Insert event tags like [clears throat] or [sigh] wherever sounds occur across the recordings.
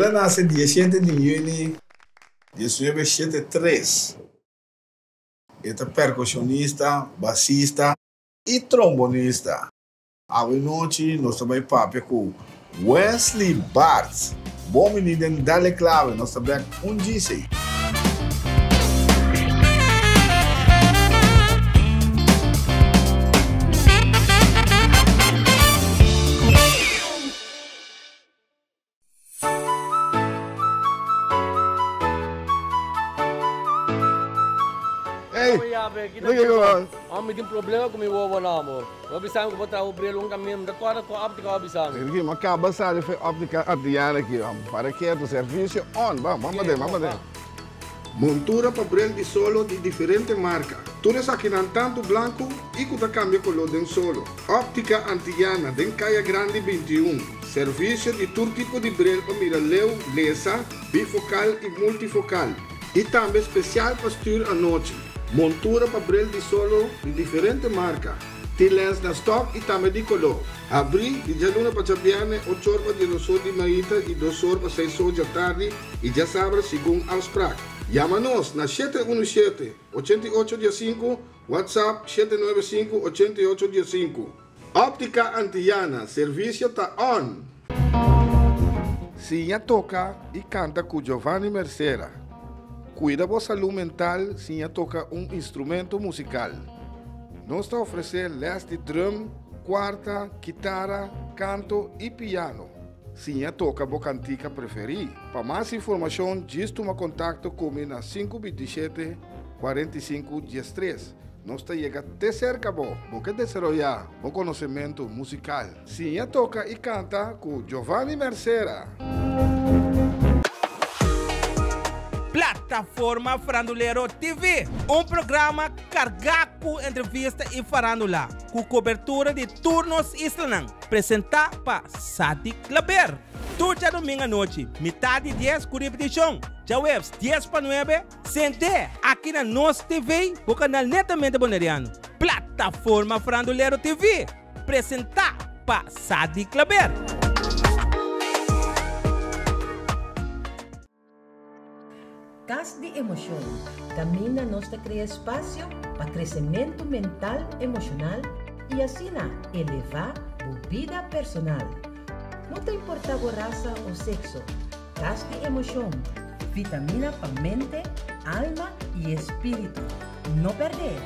Ela nasce dia 7 de junho de 1973. Esta percussionista, bassista e trombonista. À noite, nós também papo com Wesley Bart. Bom menino, dale clave, nós também um DJ. Kami din problema kung may wawala mo. Wabisang ko bata o brelong kami da tua ko apti ka wabisang. Aqui, mas acaba sabe foi óptica ardiana aqui, ó. Para que o serviço on, vamos, vamos ver, vamos ver. Montura papel de solo de diferente marca. Tunes aqui não tanto branco e que cambia color de solo. Óptica antiana, den caia grande 21. Serviço de todo tipo de brel para miraleu, lesa, bifocal e multifocal. E também especial para estudar à noite. Montura papel de solo de diferente marca. Tilens na stock e também de color. Abri e já luna para chapiane, 8 horas de nosso de maíta e 2 horas para 6 horas da tarde e já sabe segundo aos prac. Llama-nos na 717-8815, WhatsApp 795-8815. Óptica Antiana, serviço está on. Sinha toca e canta com Giovanni Mercera. Cuida da saúde mental, Sinha toca um instrumento musical. Nós está oferecer les de drum, quarta, guitarra, canto e piano. Sinha toca a cantica preferida. Para mais informação, diz toma contato comigo na 527 45 13. Nós está chega até cerca, bo, porque desarrollar bom conhecimento musical. Sinha toca e canta com Giovanni Mercera. Plataforma Farandulero TV, um programa carregado com entrevista e farandula, com cobertura de turnos islanã, apresentado para Sadi Claber. Turja domingo à noite, metade 10 com repetição. Já webs 10 para 9, sente aqui na nossa TV, o canal Netamente Boneriano. Plataforma Farandulero TV, apresentado para Sadi Claber. Cas de emoção. Camina nos te cria espaço para crescimento mental, emocional e assim elevar a vida personal. Não te importa a raça ou sexo. Cas de emoção. Vitamina para mente, alma e espírito. Não perder.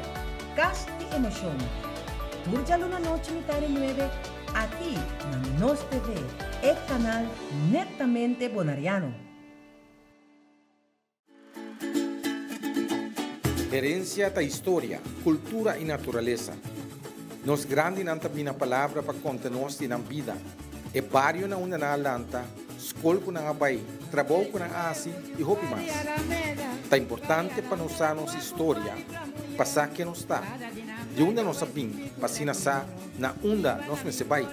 Cas de emoção. Turja Luna Noche Mitad 9 aqui na Nos TV, el canal netamente bonariano. Herencia da história, cultura e natureza. Nos grande nanta bina palavra para conta nos na vida. E barrio na una na lanta, escola com na abai, trabalho na asi e hopi mais. Tá importante para nós nossa história, passar que nos está. De onde nós sabim, passina sa, na onda nós me se vai.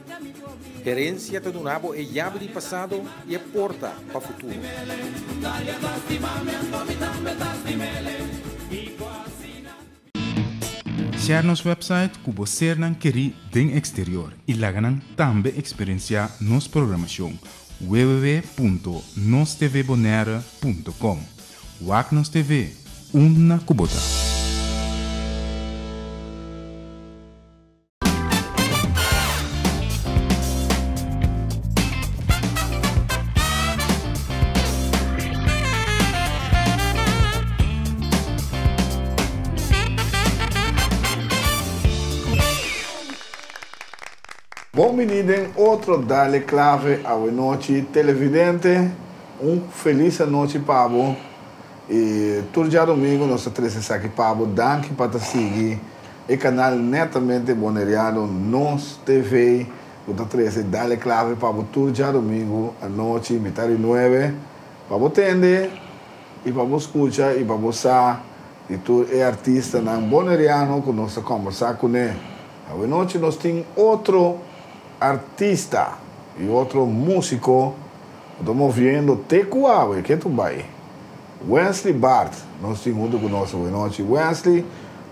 Herência do nabo é llave de passado e porta para futuro. Share nos website que você não quer den exterior e lá também experienciar nos programação www.nostvbonera.com Wagnos TV, uma cubota. Menino, outro dale clave à noite televidente. Um feliz noite você. E todo dia domingo nós trazemos aqui para você. Danke para seguir o canal netamente boneriano Nos TV. Eu trazendo dale clave você todo dia domingo à noite, metade nove. Para você entender e para você escutar e para você e tu é artista na boneriano que nós conversar com ele. À noite nós temos outro artista e outro músico. Estamos vendo Tecuawe, que tu vai? Wesley Bart, nós junto conosco boa noite. Wesley,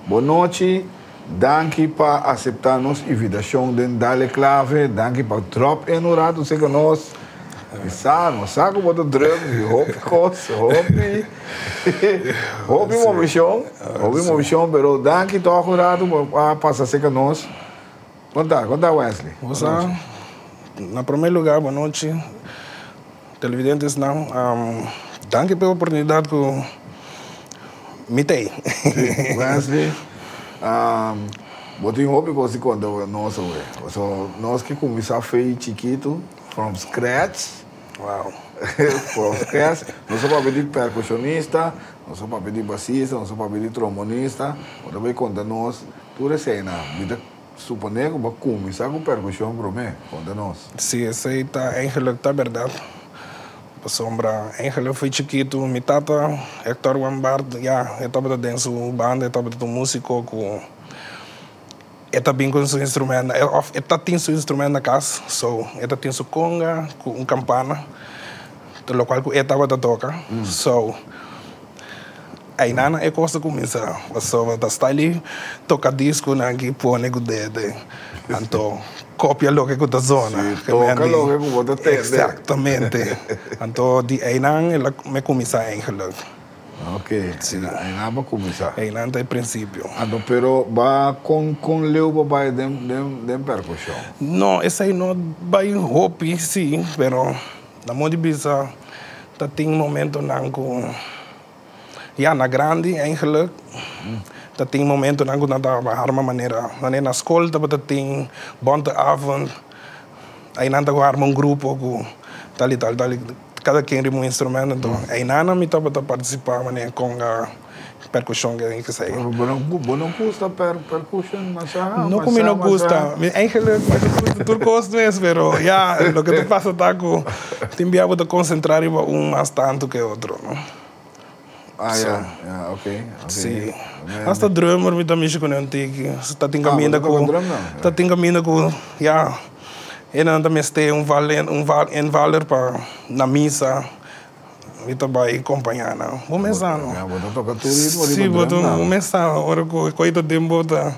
boa noite. Danke para aceitar nossa invitação de Dale Clave. Danke para drop em horário, sei que nós. E sabe, sabe como de drum, e hobby coisa, hobby. Hobby uma missão, hobby uma missão, pero danke toch curado a passar seca nós. Conta, conta Wesley. Moça, na primeiro lugar, boa noite. Televidentes não. Um, danke pela oportunidade que me tem. [laughs] Wesley, um, botem hobby que você conta nossa, ué. So, nós que começar feio chiquito, from scratch. Wow. [laughs] from scratch. Nós para pedir percussionista, nós para pedir bassista, nós para pedir trombonista. Também conta nós, tudo isso aí, na vida suponer que vai começar com percussão para mim, conta nós. Sim, isso aí está eigenlijk tá verdade. Sombra, eigenlijk foi chiquito, mi tata, Hector Wambard, eu estava dentro da banda, eu estava dentro músico com Eta bem com seu instrumento, eta tem seu instrumento na casa, so, eta tem sua conga, com um campana, do qual que eta vai tocar, mm. so, aí nana é coisa começa, so, da style toca disco na que põe o dedo, então, copia lo que está zona. Sí, toca lo que você tem. Exatamente. então, de nana, ela me começa eigenlijk. Ok, sim. Aí não vai começar. Aí não tem princípio. Então, pero vai com com leu vai dem dem dem percussão. Não, esse aí não vai hopi sim, pero na mão de bisa, tá tem um momento não com ja na grande eigenlijk. Dat tem momento não com nada arma maneira, na na escola tá tem bonte avond. Aí não tá com arma um grupo com tal e tal tal cada quem tem um instrumento, então mm. aí nada me estava a participar mané com a percussão que tem que sei. Não não custa per percussão, mas ah, não como não custa. Eigenlijk tudo custa mesmo, pero já o que tu passa tá com te enviava de concentrar um mais tanto que outro, não? Ah, so, yeah, yeah, okay. okay. Sim. Hasta drummer me também com antigo. Está tem caminho com. Está caminho com, ja. En dan também tem um valor, um val, um valor para na missa. E também acompanhar, não. Vou pensar, não. Sim, vou pensar. Agora, coisa de tá.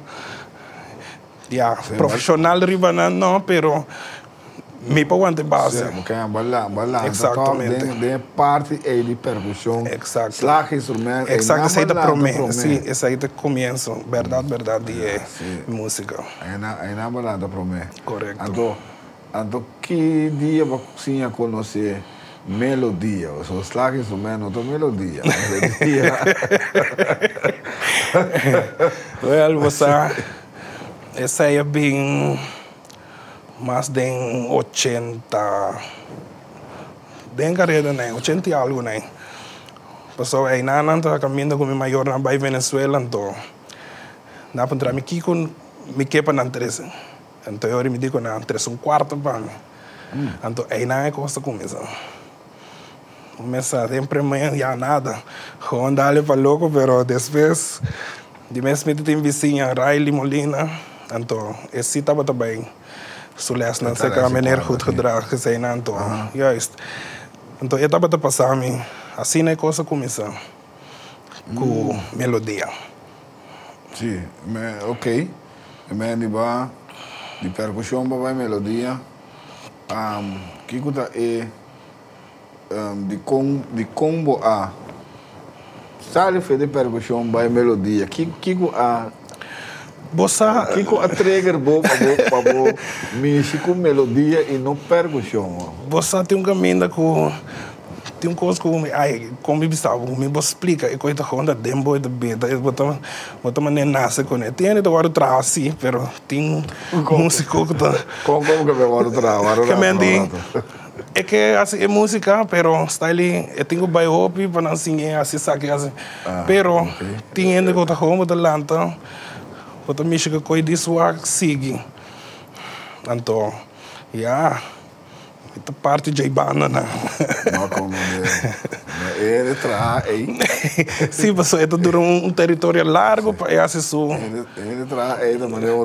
Ja, profissional riba não, não, pero me para onde base. Sim, porque é balão, balão. Exatamente. Então, de parte é de percussão. Exato. Slag instrumento. Exato, essa aí da promessa. Sim, essa aí da começo. Verdade, verdade, é música. Aí na, aí na balão da promessa. Correto. Então, que dia você conhecer melodia? Os slag instrumentos, não melodia. Melodia. well, você... Essa é bem... Mais de 80... Den carreira, né? 80 e algo, né? Passou aí, na nanta caminhando com meu maior na Bahia Venezuela, então... Na para me que com... Me quepa na 13. Então eu me digo na três um quarto para mim. Então aí não é coisa começa. Começa sempre manhã já nada. Onda ali para louco, pero depois de mês me tem vizinha Riley Molina. Então esse estava também. Sules não sei que a maneira goed gedragen que sei não então. Juist. Então eu estava a passar me assim é coisa começa. Com melodia. Sim, ok. Me diba de percussão para melodia. Um, que kuta é um, de com de combo a sabe de percussão para melodia. Que que a Bossa... Que a trigger bo para bo mexer com melodia e não percussão. Bossa tem um caminho com tem um coisa como ai como me sabe me você explica. E coisa honda dembo de beta eu botar botar mané nasce com ele. Tem agora traz sim pero tem músico que tá como como que agora traz agora que me é que assim é música pero style eu tenho by hope para não singing assim sabe assim. Pero tem ainda que tá como da lanta botar mexer com coisa disso a sigue então yeah Ita parte de banda na. Não como ele traz aí. [laughs] Sim, mas isso dura um, um território largo para esse isso. Ele ele traz aí da maneira um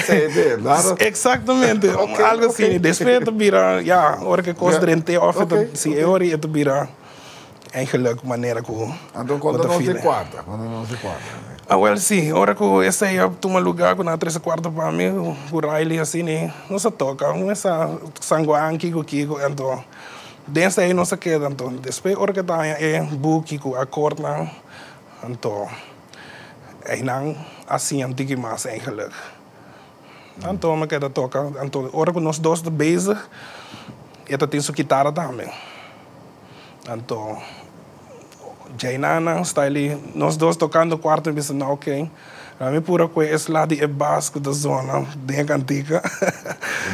sei claro. Exatamente. Okay, Algo assim, okay. depois tu vira, ja, hora que costa rente of het si euri tu vira eigenlijk maneira com. Então quando não se quarta, quando não se quarta. Ah, well, sim, hora que esse aí toma lugar com na três quarta para mim, o Riley assim, né? Não se toca, não é essa sanguan kiko kiko, então. Dessa aí não se queda, então. Depois, hora que tá é book com akkoord na, então. É não assim antigo mais eigenlijk. Então, me queda toca, então, hora que nós dois de bezig, ela tem sua guitarra também. Então, Jainana está ali, nós dois tocando quarto e disse, não, ok. [laughs] A mim pura coisa, esse lado é básico da zona, bem antiga.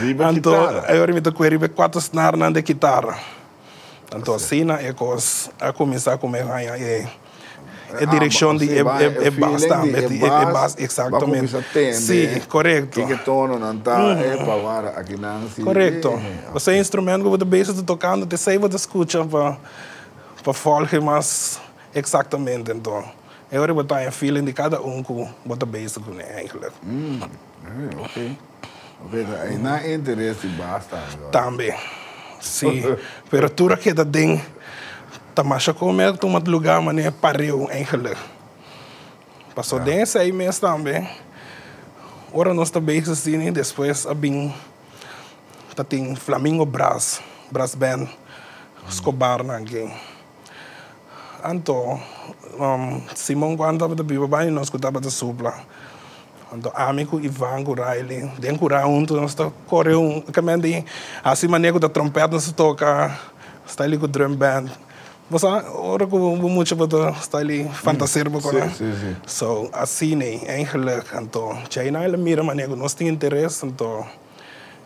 Riba então, guitarra. eu me tocou riba quatro snares na de guitarra. Então, assim, é coisa, a começar a comer, é, é direção de, é, vai, é, é bastante, é, é, é bastante, exatamente. Sim, correto. Que que tono não tá, é para aqui não assim. Correto. é, Você é instrumento que você base tocando, te sei você escuta para para folgen mas exatamente então. Eu vou botar em feeling de cada um que você base com ele. Hum, é, ok. Ok, tá. aí não interesse basta agora. Também. Sim. Pero tudo que dat ding tá mais como é que tu lugar mas é pareu eigenlijk. Passou desse aí mesmo também. Ora nós também assim, depois a bem tá tem Flamingo Brass, Brass Band, Escobar na game. Então, um, Simon quando da Biba Bani, nós escutava da supla. Então, amigo Ivan Guraili, den Gura junto, nós tá correu um, também assim maneiro da trompeta nós toca, está ali com drum band. Você, ora que o muito para está ali fantaseer com Sim, sim, sim. So, assim, né, eigenlijk, então, China ela mira maneiro, nós tem interesse, então,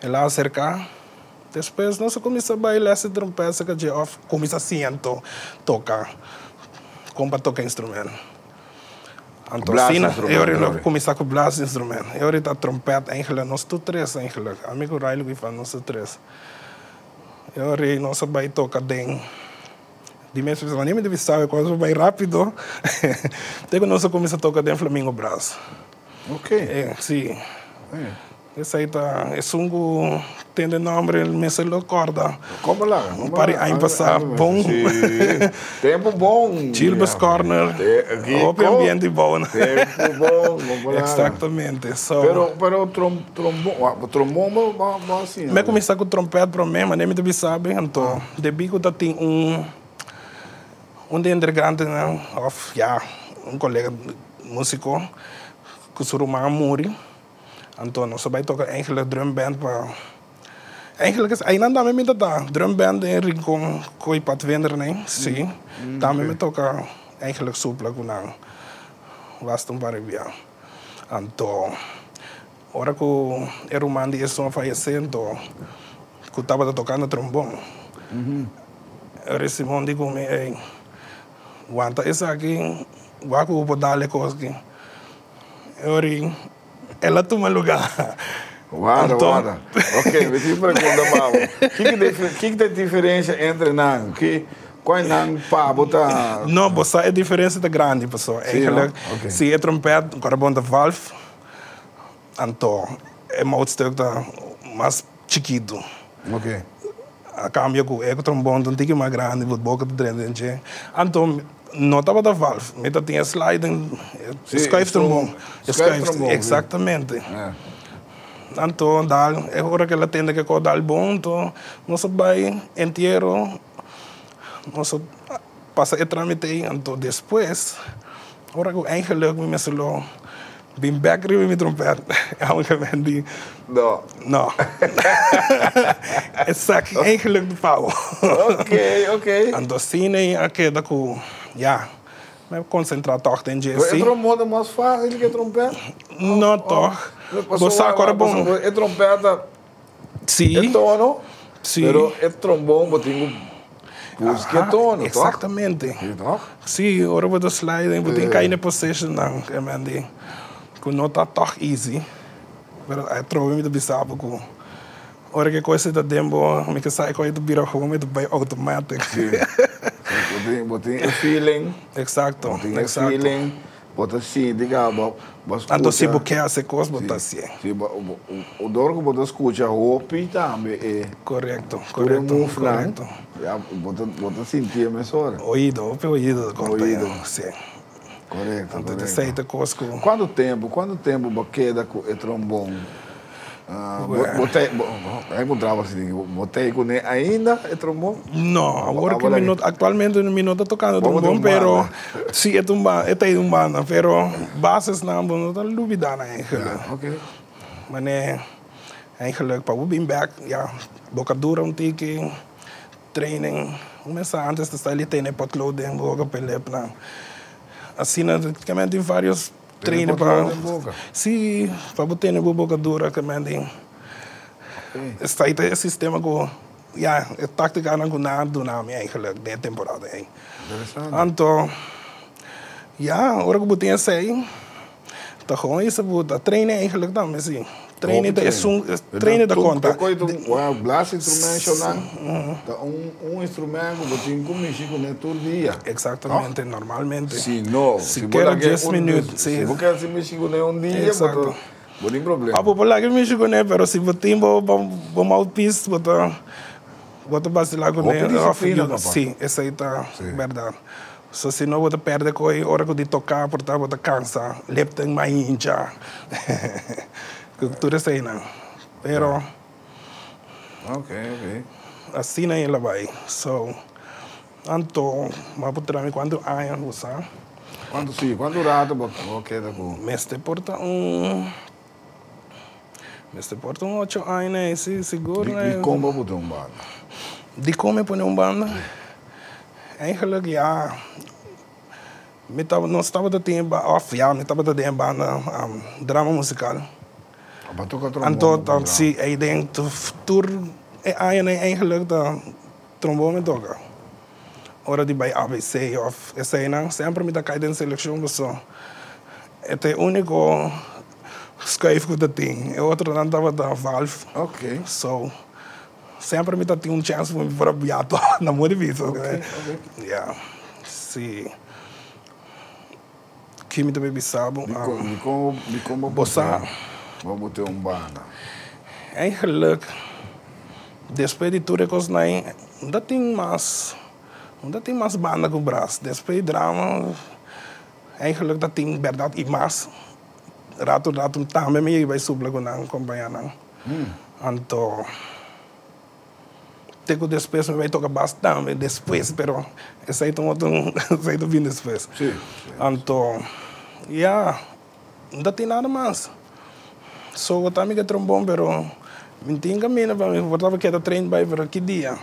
ela acerca. Depois nós começa a bailar essa trompeta que já começa assim, então, tocar, como para tocar instrumento. Instrumento, eu começar com blast instrumento. Eu ahorita trompeta, eigenlijk, nós tu três, eigenlijk. Amigo Riley, que faz nós três. Eu ahorita, nós vai tocar den. De mesmo, pessoas nem me deve saber, quando vai rápido, [laughs] tenho nós começa a tocar den Flamingo Brass. Ok. É, sim. É. Esse aí tá, é sungo, tem de nome, me se lo. Como lá? Um pare aí passar bom. Sim. Tempo bom. [laughs] Chilbas Corner, open ambiente bom. Tempo bom. Exatamente. So, Pero, pero trom, trombom, ah, trombom, ba- ba- assim. me começar com trompete para mim, mas nem me deve saber, então, de bico tá tem um, um de underground, né, of, ja, um colega músico, que se chama Amuri, então, nós vai tocar eigenlijk drum band para Eigenlijk is ainda dame me da drum band in Rincon koi pat vender né? Sim. Dame me toca eigenlijk supla com não. Basta um baribia. Então, ora que o era um mandi isso falecendo, que estava tocando trombone. Era esse mundo digo me, ei, aguanta isso aqui, vai que eu vou dar coisa aqui. Eu ela toma lugar. Guarda, Então- guarda. Ok, me tive pergunta, Pablo. O que que que que tem diferença entre nang? Que qual nang? Não, você é diferença de grande, pessoal. Sim, não? Oké. se é trompete, carbon de valve, então, é um da mais chiquito. Ok. A cambio com o trombone, um tique mais grande, boca de dentro. Então, não estava da valve, mas tinha sliding, Sim, schuif trombone. schuif- schuif trombone, Exatamente. É. Então, dal, é hora que ela tem que co dal bom, então, nós vai inteiro, nós passa o trâmite, então depois, hora que eu eigenlijk me mesmo bem back ribe me trompete, é um que vendi, Não. não. [laughs] Exato, eigenlijk de pau. Ok, ok. Então, cine, aqui da com, ja, me concentrar toch em É GC. trombone mais fácil que trompete? Não toch. Você agora bom. É trompeta, é Sim, tono, sim. pero é trombone, botinho, pus que é tono, toh? Exatamente. Sim, toh? Sim, ora vou do sliding, vou ter que ir na position não, que man que não tá tão easy. Pero I throw me bisabo ko. Ora que coisa da dembo, me que sai coisa do biro home do by [laughs] Sim. Botinho, botinho é feeling, Exacto, botinho é exacto. feeling, bota sim, diga, bo- bo Anto se escuta. buque essa coisa botar assim. Sim, bo- o, o, o dor que bota escuta, hopi também é Correto, Corre correto, correto. Já, bota, bota sentir a emissora. Oído, ope oído, Oído. Sim. Correto, Então, correto. aceita cosco. Quanto tempo, quanto tempo você queda com o trombone? Ah, botei, encontrava assim, botei com ele ainda o trombone? Não, agora que Agora- minuto, actualmente no minuto tocando pero umbanda. sí, é um ba- é um banda, pero bases na não tá duvidando eigenlijk. Ok. Maar nee, eigenlijk para bem back, ja, boca dura um tiki, training, começar antes de ali tem potloading, boca pelep na. Assim, tem vários treinos para potlooding boca? Sim, para botar na boca dura que me tem. Está aí o sistema com ja, é tática aan na doen na me eigenlijk de temporada aí. Interessante. Então, ja, agora que eu botei essa aí, tá gewoon isso, bota treinen eigenlijk dan, mas sim. Treinen Ook é um treinen da conta. Coito um blast instrumento tá um um instrumento que tem com mexer com ele todo dia. Exatamente, normalmente. Se não, Se se quer botar 10 um- minutos, Se sim. você quer se mexer com ele um dia, Exato. tem problema. A popular que me chegou, né, pero se botar bom bom bom mouthpiece, bota bota vacilar com papá. sim, essa aí tá Sim. verdade. So, se não, bota perde com a hora que de tocar, portar, bota cansa, lepta em mais hincha. Aí, não. Pero, Ok, ok. assim não ela vai. So, anto, por trás, quando anos, você Quanto sim, quanto rato você queda com? Mestre porta um. Mestre porta um 8 anos, né? Sim, seguro, né? E como botar um banda? De como pôr um banda? Eigenlijk, ja. Me tava, nós estava da tempo, off, ja, me estava da tempo banda, um, drama musical. Para tocar trombone. En tot, dan botar. zie ik denk, toer, en eigenlijk de trombone toca. Ora die bij ABC of escena, sempre met de kajden selección, so. Het is único schuif com dat ding. E outro dan tava da valve. Ok. So, sempre me tinha um chance para para biato na moda visa. Ok, Yeah. Sim. Que me também bisabo. De como, de como, de como Bossa. Vamos botar um banda. Eigenlijk, depois de tudo que eu sei, ainda tem mais, ainda tem mais banda com o braço. Depois drama, eigenlijk dat tem verdade e mais. Rato, rato, também me vai subir com a companhia. não. Então, tenho depois me vai tocar bastante, depois, pero esse aí tem outro, esse aí vindo depois. Então, ja, não tem nada mais. Só eu também que trombone, pero me tinha caminho para mim, voltava que era treino para ver que dia.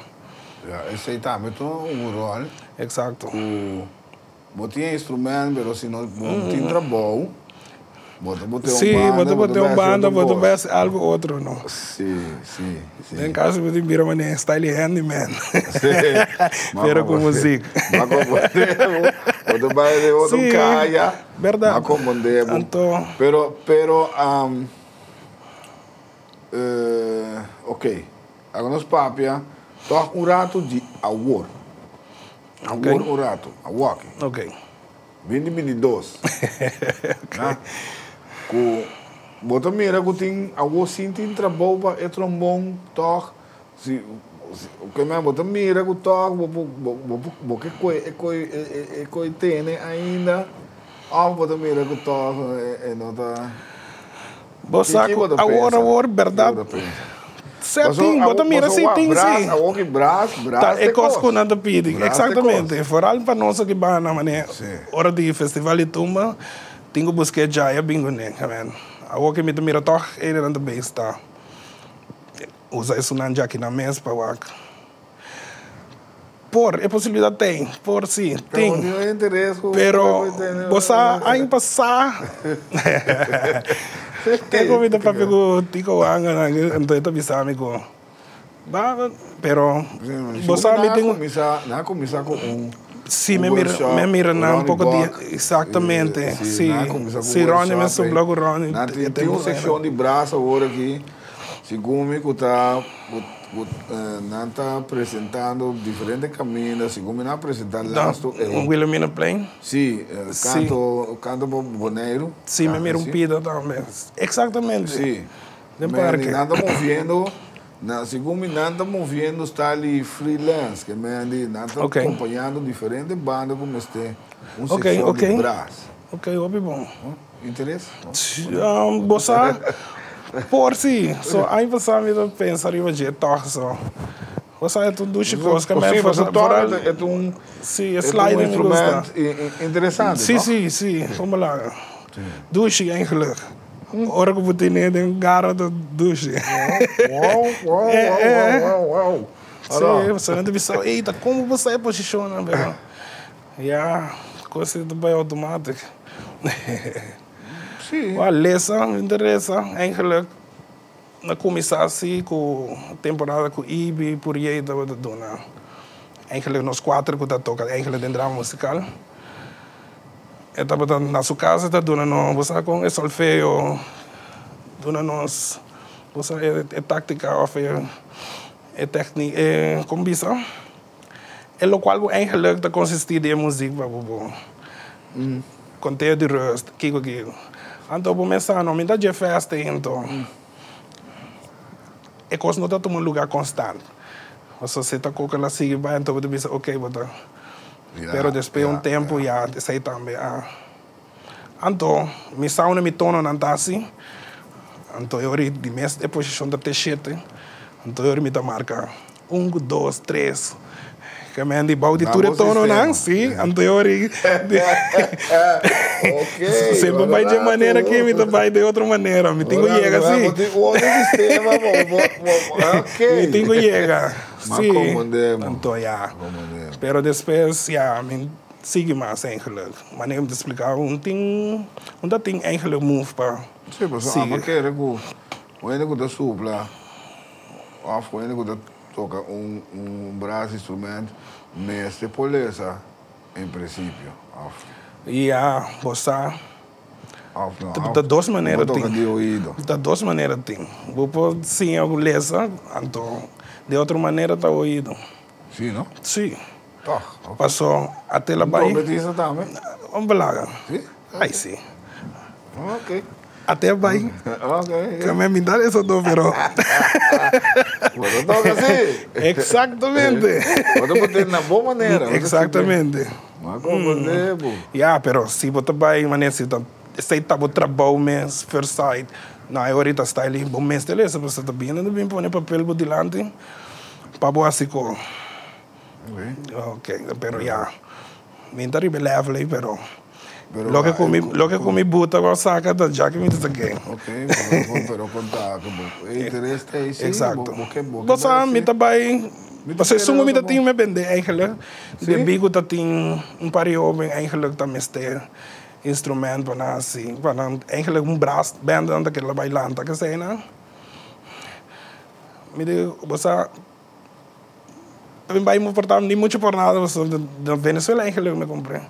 Esse aí tá, mas um rol. Exato. O botinha instrumento, mas se não botinha trabalho. Bota Sim, vou ter um banda, botar ter algo outro, não. Sim, sim, sim. Em casa, eu vira uma style handyman. [laughs] Pero com música. Mas baile, outro Sim, caia. verdade. Mas comandemos. Então- Pero, pero, um, eh, ok. Agora nós papia, toca um rato de awor. Ok. Awor um rato, a walking. ok. 2022. [laughs] né? Com bota mira que tem assim tem trabalho para é trombone toque se o que mais bota mira que toque bo que coi é coi é coi tem ainda ah bota mira que toque é não tá Bossa, agora, agora, verdade. Certinho, bota mira sim, tem sim. A walk braço, braço. Tá, é coisa que nada pede. Exatamente. Foral para nós que vai na maneira. Sim. Hora de festival de tumba, tenho buscar já é bingo né, man. A que me mira toch, ele não também está. Usa isso não já aqui na mesa para o Por, é possibilidade tem, por sim, tem. Pero, você aí passar. [laughs] [laughs] Tem comida para pegar o tico anga, então eu tô avisando com. Pero, você me tem começar, não começar com um Sim, me mira, me mira na um pouco de. Exatamente. Sim, não um Ronnie me com Ronnie. Não, tem, uma secção de braço agora aqui. Segundo que está não está apresentando diferentes caminhos, segundo não apresentar lasto. Um Wilhelmina Plain. Sim, eh, canto, canto boneiro. Sim, me mira um pida também. Exatamente. Sim. De parque. nada movendo, na, segundo nada movendo está ali freelance, que me andi, nada Ok. acompanhando diferentes bandas como este, um Ok, ok. de braço. Ok, opi bom. Interesse? [laughs] Um, bossa, por si, so aí você me dá pensar em hoje, toch so. Você é tudo duas coisas que me Sim, faz você toca, é um, Sim, é é um slide instrumento interessante, Sim, sim, sim, vamos lá. Douche eigenlijk. Ora que botei nele em gara da douche. Uau, uau, É, é. uau, uau, uau. Sim, você não deve saber, eita, como você posiciona, velho? Ja, coisa do bem automático. Sim. A lesa, interessa, eigenlijk, na começasse com a temporada com Ibi, por aí, da dona. Eigenlijk nós quatro que tá toca, eigenlijk dentro drama musical. Eu estava na sua casa, tá dona não, você com é solfeio, dona nós, você é, é tática, é, é técnica, é combinação. É lo qual eigenlijk te consistir in muziek, babu. Mm. Conteúdo de rust, kiko kiko. Então, vou começar, não me dá de festa, então. É coisa não está um lugar constante. Você se está com aquela siga, vai, então você pensa, ok, vou dar. Pero depois ja, um tempo, já, sei também. Ah. Então, me sauna me tono não tá assim. Então, eu ri de mês de posição da T7. Então, eu me dá marca um, dois, três. Que me andi [laughs] bau de Dá tudo bom tono, sistema. não? Sim, então eu ri. Ok. Sempre vai de maneira que me vai de outra maneira. Me tenho chega assim. Outro sistema, ok. Me tenho chega. Mas Sim. Então, já. Comandemos. Pero depois, ja, men sigue mais eigenlijk. Maar neem te explicar, um tem, um dat tem eigenlijk move para Sim, mas a maquera que o único da supla, of o único da toca um, um braço instrumento, mestre poleza, em princípio. Não. De- of- de duas maneiras tem. de. De duas maneiras tem. Vou pôr sim algo lesa, então de outra maneira está ouído. Sim, não? Sim. Tá. ok. Passou até lá vai. Trompetista também? Lá. Sim? Aí sim. Ok. Até vai. Ok. Que me me dá essa do pero. Toca assim? Exatamente. Você botar na boa maneira. Exatamente. Mas comandemos. Ja, pero se você vai, mané, se tá, tá o trabalho mesmo, first side, na ahorita está ali, bom mês, beleza, você tá bem, não bem pôr papel por delante, para boa assim com, ok, pero já, bem tá ribe level aí, pero, Pero lo que vai, comi, co- lo que comi buta com saca, da já que me diz aqui. Ok, pero, pero contar que o interesse é isso. Exacto. Porque bom. Você me tá bem. Met de Você sungo me pera tá tá tem me bende eigenlijk. De Sim? bigo tá tem um par de homem eigenlijk tá me este instrumento para assim, para eigenlijk um braço band anda que ela bailando que sei não. Me de você Vai me portar nem muito por nada, você da Venezuela eigenlijk me comprei.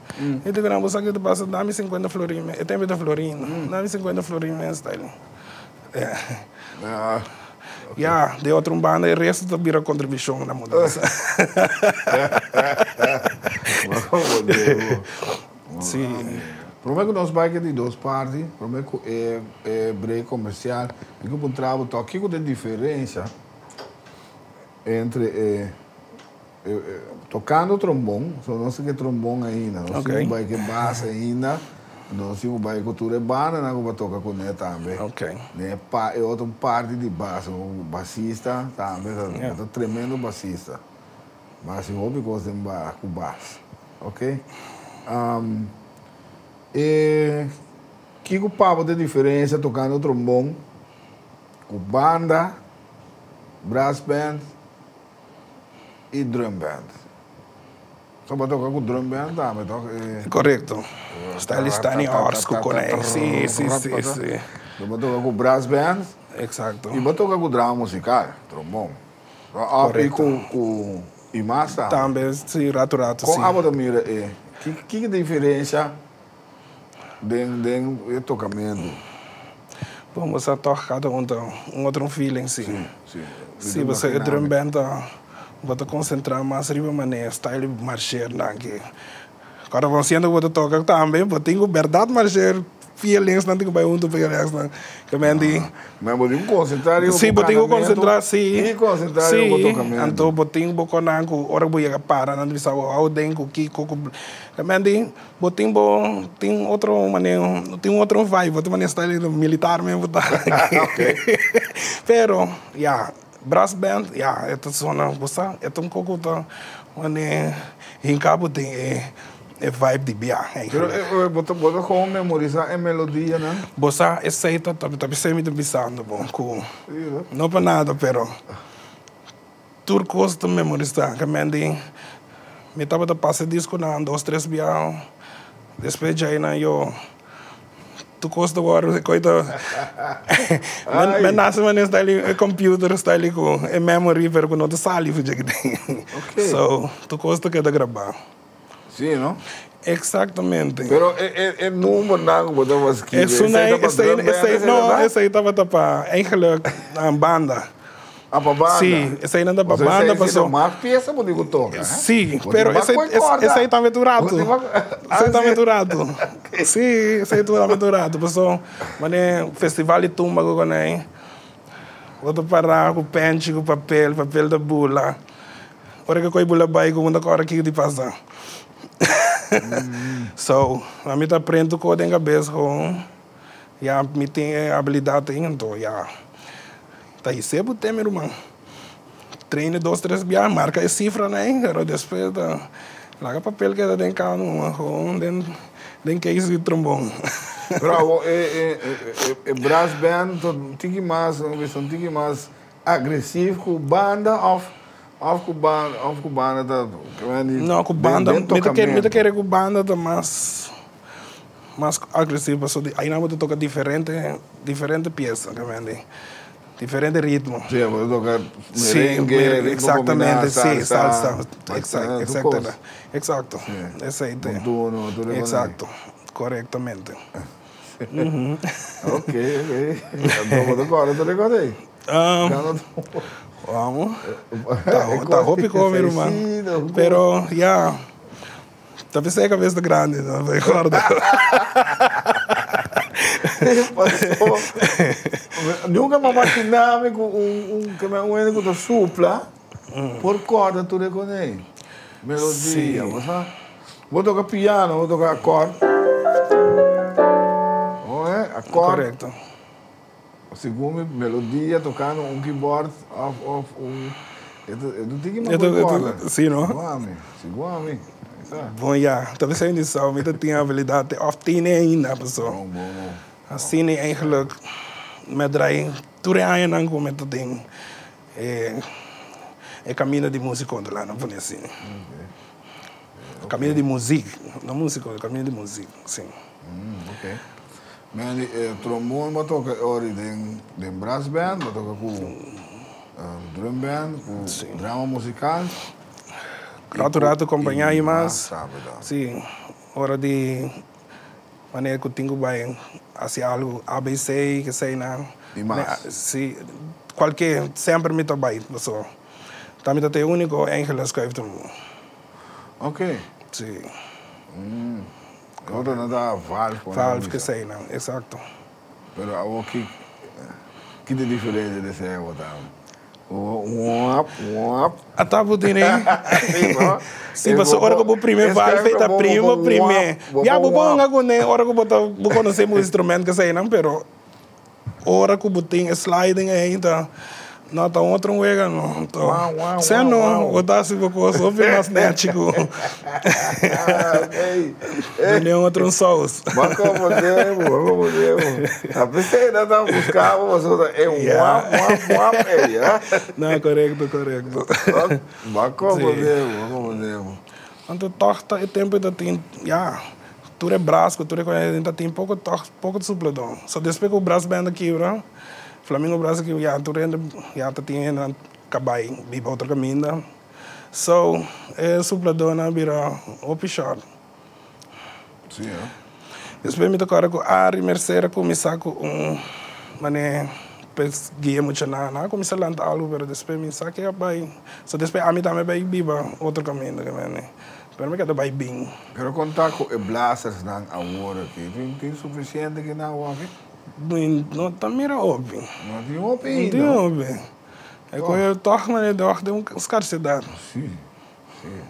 Eu digo, não, você que te passa, dá-me 50 florinhos. Eu tenho 50 florinhos. Dá-me 50 florinhos, style. É. Ah, Ja, de outra banda e resto da vira contribuição na mudança. Sim. [laughs] Prometo que nós vamos de duas partes. Prometo que é, é break comercial. E que o está aqui com a diferença entre eh, eh, eh, tocando trombone, só não sei que trombone ainda, não sei vai que baixo ainda, não sei o que tu é banda, não vai tocar com ele também. Ok. Né, pa, é outra parte de baixo, o baixista também, Yeah. yeah. tremendo baixista. Mas eu coisa em ba- com baixo, ok? Um, e que o papo de diferença tocando trombone, com banda, brass band e drum band. Só para tocar com drum band, tá? Mas toca, eh, Correto. Está ali, está em horas com o Sim, sim, sim, sim. Eu vou tocar com brass band Exato. e vou tocar com drama musical, trombone. Ah, E Correto. com, com e massa. Também, sim, rato, rato, Com sim. a outra mira é, que que diferença de de tocamento? Vamos a tocar cada um, então, um outro feeling, sim. Sim. Se você é drum band, vou concentrar mais riba maneira, style marcher, não que. Agora vão sendo vou tocar também, vou ter verdade marcher links nanti ke bij untuk vier links na kemendi Mas botinho concentrar e Sim, botinho concentrar, sim. E concentrar e o tocamento. Anto botinho boko na ko ora bo yaga para nanti bisa au den ko ki ko kemendi botinho bo tem outro maneiro tem outro vibe outro maneiro style militar mesmo tá pero ja brass band ja het is zo'n bossa het een koko ta wanneer hinkabo tem é é vibe de bia Pero eh, bota bota gewoon memorizar en melodia, né? é seita tapi tapi saya minta bisa no bom com não para nada pero turcos tu memorizar kemendi me tava da passe disco na dois três bia depois já na yo tu agora se coita [laughs] men men nasa man style computer style ko e memory pero não te sali fu jagdi Ok. [laughs] so tu costa que da gravar Sim, não? Exactamente. Pero é é número não was que. Isso não é, isso aí, estava para eigenlijk a banda. A pra banda. Sim, isso aí não dá para Você banda, sei se passou. não mais peça, vou digo toca. Sim, Você pero esse, corda. esse aí está aventurado. Esse aí está Ah, sim. aventurado. [laughs] Sim, esse aí está aventurado. Passou, mas é festival de tumba com né? Outro parar com pente, com papel, papel da bula. Ora que coi bula vai com uma hora que de passar. [laughs] So, a mim tá aprendo com a cabeça com já me tem habilidade então já tá recebo tem meu irmão. Treine dois três dias marca. A cifra né pero depois da larga papel que tem cá no com den que isso trombone? [laughs] Bravo, é é é é brass band, tot tiki mais, uma versão tiki mais agressivo com banda of of com banda, of com banda da. não com banda me tá quer me tá querer com banda tá mais mais agressiva so aí não vou tocar diferente diferente peça também diferente ritmo Sim, Sim, merengue, ritmo exatamente, sim, salsa, exacto, coisa. exacto, esse aí tem. Montuno, tudo é Exacto, correctamente. [laughs] Ok, ok. Vou tocar, eu tô recordei. Um, vamos, tá, tá roupa com meu irmão, pero já, talvez seja a cabeça grande, não recordo. [laughs] Nunca me imaginava que um, um, que um único da supla por corda tu recordei. Melodia, você Vou tocar piano, vou tocar acorde. Não é? Acorde. Correto. Segundo, melodia, tocando um keyboard of, of um... Eu tenho que Eu eu tô- corda. sim, não? Seguame, seguame. Bom, já, talvez seja isso, mas eu tinha habilidade, of tien ainda, pessoal. Bom, bom, bom. Assim, eigenlijk, met draai, je aan komt met dat ding, é caminho de música de lá, não vou assim. Caminho de música, não música, caminho de música, sim. Hum, ok. Men eh, trombone maar toca ori den den brass band, maar toca com um, drum band, com drama musical. Rato, rato, acompanhar e mais. Sim, hora de maneira que eu tenho bem, assim, algo ABC, que sei, não. E mais? Sim, qualquer, sempre me trabalho, pessoal. Também até o único engel escreve Ok. Sim. Hum. Agora não dá valve. Valve que sei, não, exato. Pero a que que diferença desse é o A tabu tem, né? [laughs] Sim, vou- hora que eu primeiro vai feita vou- prima, primeiro. vou- pôr né? Hora que eu botar, vou conhecer o instrumento que sei, não, pero hora que eu botei sliding ainda. Não, tá outro um wega, não. Uau, uau, Você não, uau. vou dar se ver nético. Ah, ok. Não é outro um sauce. Mas como podemos, como podemos. A pessoa ainda está buscando, mas é um Yeah. up, um up, um up. é. Não, correto, correto. Mas como Sim. podemos, como podemos. Então, torta é tempo da tem, já, tu é braço, tu é conhece, ainda tem pouco pouco de supledão. Só depois que o braço bem aqui? Flamengo braço aqui, já, tu ainda, já, tá acabai, viva outro caminho, né? So, é supledão, né, vira o pichar. Sim, é. Depois me tocaram com a Mercedes, começar com um, mané, pues guia muito na, na, começar a lançar algo, pero depois me saque, acabai. So, depois a mim também vai viva outro caminho, né? Pero me quedo vai bem. Quero contar com o Blasters dan agora aqui. Tem, tem suficiente aqui na rua aqui? Não tá. Não tem open Não ainda. tem óbvio. É que eu toco, mas eu de uma escarcidade. Sim, sim.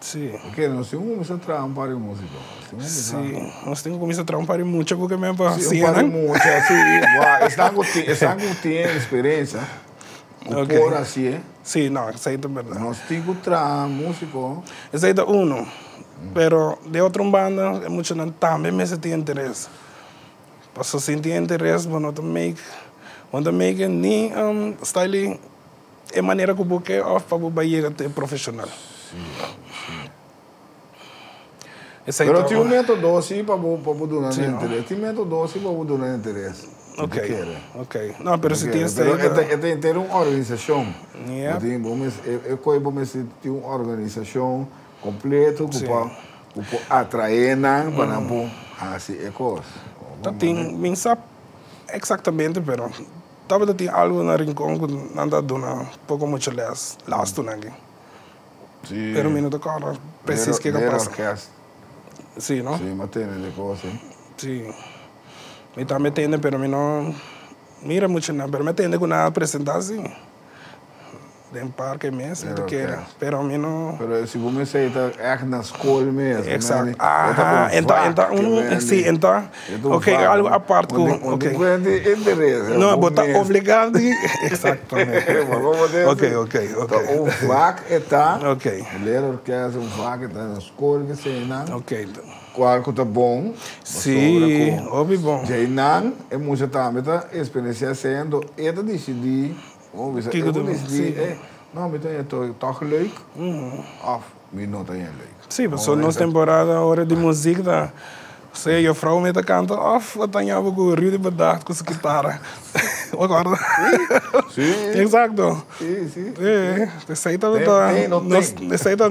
Sim. Porque nós temos um trampar em música. Sim, nós temos que começar a trampar muito porque mesmo para Sim, assim, né? música, assim, uau, estão estão tem experiência. O Ok. por assim, é. Sim, não, isso aí é verdade. Nós temos trazer músico. Esse aí é um. Pero de outra banda, é muito não também me se tem interesse. Passou sem ter interesse, mas não não te make nem um, é maneira que o buque off para o Bahia ter profissional. Esse aí Pero tá- tinha um método assim para não. interesse. Tem método assim para donar interesse. Se Ok, ok. Não, pero se tem pero é tem- é tem ter uma organização. Yeah. Eu tenho bom, mas eu eu coi mas tem uma organização completa que Sim. para para atrair na para não assim é coisa. Tá tem, nem sabe exatamente, pero talvez tem algo na rincón que anda dando um pouco muito less, last né? Sim. Pero minuto cara, preciso que que passa. orquestra. Sim, não? Sim, mas tem de coisa. Sim. Me tá metendo, pero me não mira muito não, pero me tende com na apresentação. De um parque mesmo, Pero tu quer. ok. Pero me não Pero se você está é na escola mesmo. Exato. né? Ah, É então, vaca, então, ok, algo à parte com, Onde- onde ok. Não, botar mesmo. obrigado, exatamente. Mas Ok, se- ok, Então, ok. O VAC está. Ok. Ler orquestra, o VAC está na escola que se não. Ok, Qual que está bom. sim, óbvio bom. Não, é muito também, tá? Experiência sendo, é de decidir. Ou isso, Que que de tu- decidir. sim. é, Não, mas é toch leuk. Of, me não tem leuk. Sim, mas só nós temporada, hora de música, tá? [laughs] [laughs] Sei, a frau me tá canta, off, eu tenho algo com o Rio de Badar com essa guitarra. Agora. Sim. Exato. Sim, sim. É, esse aí tá, Tem, tá, tem, não nos- tem. esse aí tá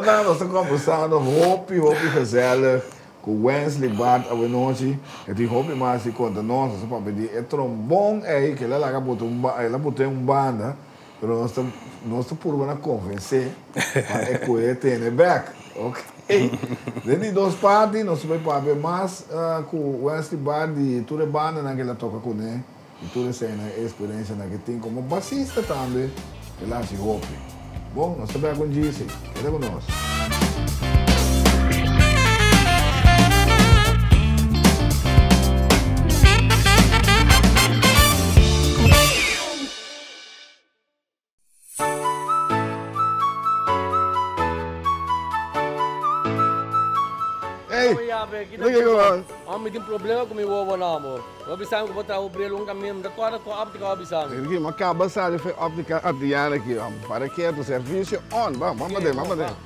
dan was ik conversando, hopi, hopi gezellig. Com Wesley Bart, a noite. E die hopi mas se conta, nossa, se papai di, é trombom aí, que ela lá botou um, ela botou um banda, nós estamos, nós estamos por uma convencer, para é coer tem back, ok? Dentro duas partes, nós vamos para mais uh, com Wesley Bart e toda banda naquela toca com ele, e toda essa experiência que tem como bassista também, ela se hopi. Bom, nós estamos com o Gise, queda conosco. Kami din problema kung may wawa na mo. Wabisang ko botar o brelo ng kami, da tua tua apti ka wabisang. Aqui, mas acaba sabe foi óptica Adriana aqui, ó. Para que é do serviço on, vamos, vamos dentro, vamos dentro.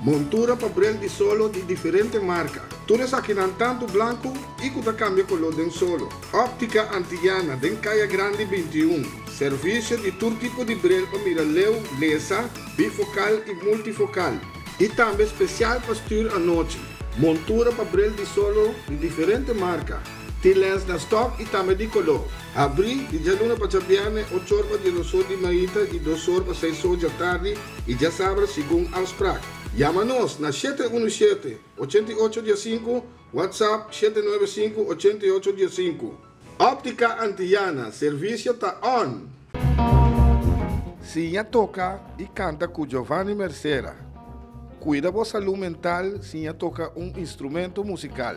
Montura papel de solo de diferente marca. Todas aqui não tanto branco e que cambia color de um solo. Óptica Antillana, den Caia Grande 21. Serviço de todo tipo de bril para miraleu, lesa, bifocal e multifocal. E também especial para à noite. Montura papel de solo de diferente marca. Tem lens na stock e também de color. Abri e já luna para chapiane, 8 horas de 2 horas de manhã e 2 horas para 6 horas da tarde e já sabe segundo afspraak. Llama-nos na 717-8815, WhatsApp 795-8815. Óptica Antillana, serviço está on. Sinha toca e canta com Giovanni Mercera. Cuida da saúde mental, Sinha toca um instrumento musical.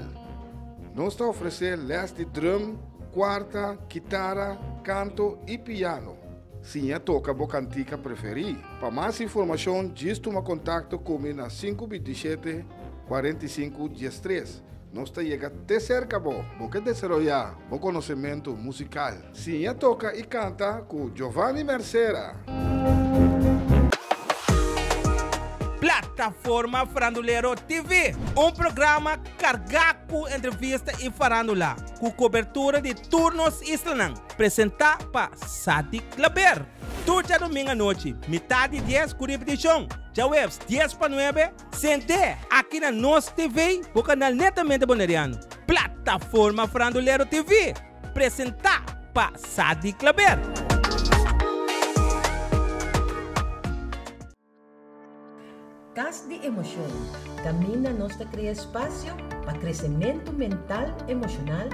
Nós está oferecendo les de drum, quarta, guitarra, canto e piano. Sinha toca a cantica preferida. Para mais informação, diz toma contato comigo na 527 45 13. Nós está chega até cerca, bo, porque desarrollar o conhecimento musical. Sinha toca e canta com Giovanni Mercera. Plataforma Farandulero TV, um programa carregado com entrevista e farandula, com cobertura de turnos islanang, apresentado para Sadi Claber. Tudo domingo à noite, metade 10 com repetição. Já webs 10 para 9, sente aqui na nossa TV, o canal netamente boneriano. Plataforma Farandulero TV, apresentado para Sadi Claber. De Emoção camina nos cria espaço para crescimento mental, emocional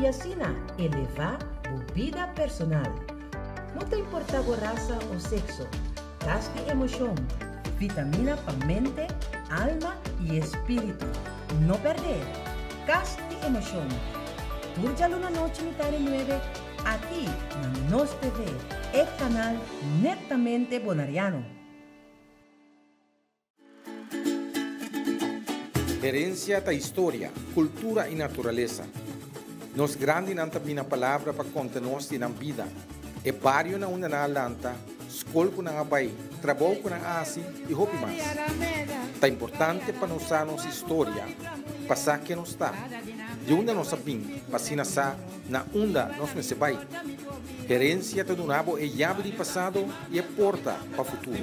e assim elevar a vida personal. Não importa a raça ou sexo. Cas de Emoção, vitamina para mente, alma e espírito. Não perder. Cas de Emoção. Turja Luna Noche Mitad 9 aqui na Nos TV, é canal netamente bonariano. Herencia da história, cultura e natureza. Nos grande nanta bina palavra para conta-nos na vida. E barrio na una na lanta, escola com na abai, trabalho na asi e hopi mais. Tá importante para nos nossa história, passar que nos está. De onde nós sabim, passina sa, na onda nós me sebai. Herência do nabo é chave de passado e porta para futuro.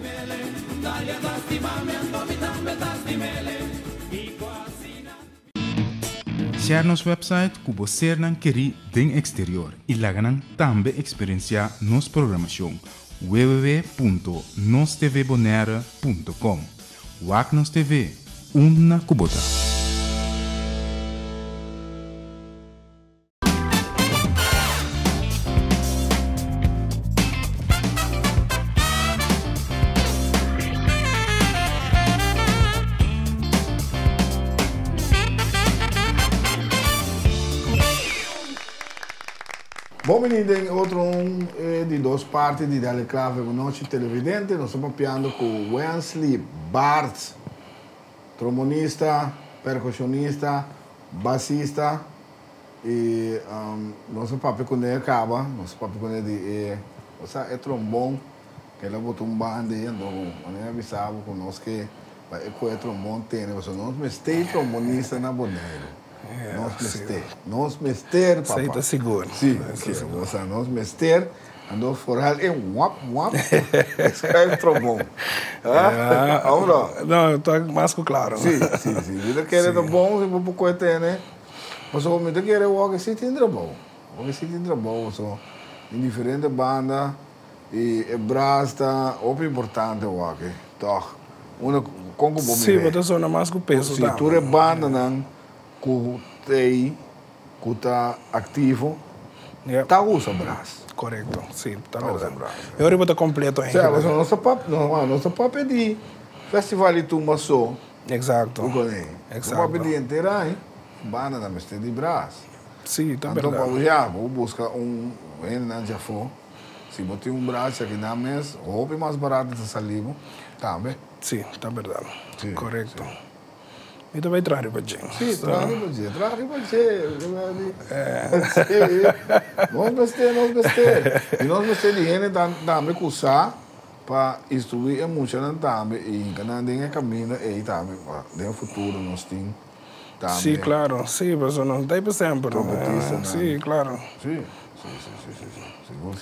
Share nos website que você não quer den exterior e lá ganam também experienciar nos programação www.nostvbonera.com Wagnos TV, uma kubota. Tem outro um eh, de duas partes de Dale Clave com nosso televidente. Nós estamos papiando com Wesley Bart, trombonista, percussionista, bassista. E um, nosso papo com ele acaba, nosso papo com ele é, é trombone, que ele botou um band aí, então, ele avisava conosco que é trombone tem, nós não tem trombonista na boneira. É, nós sim. mester. Nós mester, Isso aí papá. tá seguro. Sim, Isso que, é seguro. o sea, nós mester, andou forral e um wap, wap, [laughs] escreve trombone. [laughs] Ah, vamos lá. Não, eu tô mais que claro. Sim, sim, sim. Vida que era bom, se for coisa né? Mas o momento que era o que se tem bom. O que se tem bom, so, em diferentes bandas, e e brasta, o importante o que. Toch, uma com o bom Sim, mas eu sou mais o peso. Se tá, tu é banda, não, que tem, que está ativo, Yeah. tá usa braço. Correto, sim, tá Tá verdade. bravo. Eu tá completo ainda. Certo, mas o nosso papo, não, a nossa papo é de festival de tumba só. Exato. O é? O papo é de inteira, hein? Banda da mestre de braço. Sim, tá Então, verdade. para já, vou buscar um, ele não já foi. Se botar um braço aqui na mesa, roupa mais barata de saliva, tá bem? Sim, tá verdade. Correto. Sim, para você, traga para você. É. Nós mestre, nós mestre. E nós mestre de gente também usar para instruir a música também. E quando tem caminho, e também, no futuro nós também. Sim, claro. Sim, mas não dá para sempre. Né? né? Sim, claro. Sim, sim, sim, sim, sim, sim. Seguro.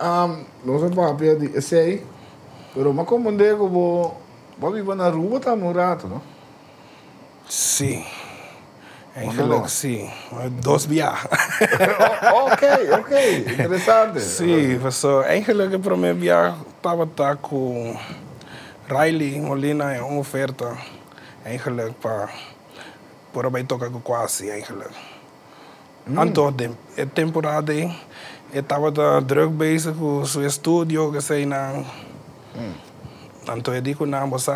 Um, nós vamos falar de esse aí, mas como é que eu vou, vou viver na rua, tá no rato, não? Sim. Em Onde Helena, não? sim. Dois viagens. [laughs] ok, ok, interessante. Sim, pessoal. Em Helena, para mim, viagem estava tá com Riley Molina é uma oferta em Helena para por vai tocar com quase em Helena. Então, é temporada aí. Eu estava da drug bezig com seu estúdio, que sei na. Então, eu digo, não, você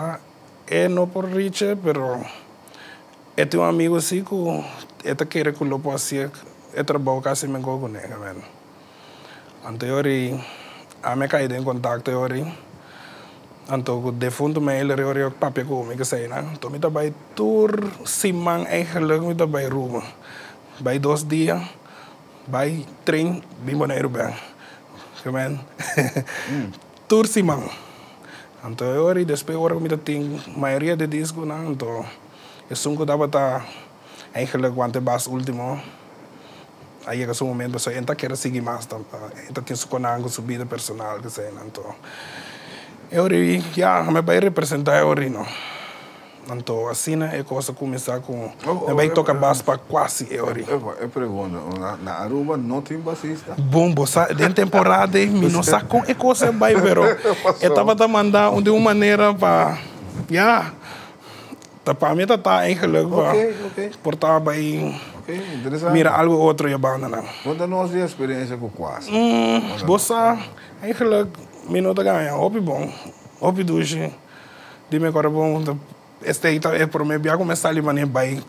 é não por riche, pero eu tenho um amigo assim que eu quero que eu fazer, eu trabalho quase me com ele, man. Então, eu a me caí em contato, eu então, o defunto me ele eu eu papi ko me kasi na. To mi tabay tour simang eigenlijk mi tabay room. By dos dias, by train bimbo na Irubang. Kamen. Tour simang. Anto eu ori después ora mi ting maioria de disco na anto. Eu sunko dapat ta eigenlijk wante bas último. Aí que um momento só enta quer seguir mais. Enta tem su conango su vida personal que sei nanto. Eu ri, já, me vai representar eu ri, não. Então, assim, é coisa começar com... Oh, vai oh, tocar oh, baixo para quase eu ri. Eu, eu pergunto, na, Aruba não tem bassista? Bom, você, de temporada, me não [laughs] sabe como é coisa vai, pero eu estava a mandar de uma maneira para Ja, dat para mim tá eigenlijk Oké, okay. oké. portar bij Ok, interessante. mira algo outro je banda não. Conta-nos a experiência com Quase. Hum, bossa eigenlijk minuto ganha, hobby bom, hobby douche. De me agora bom, este aí é por mim bia começar ali mané vai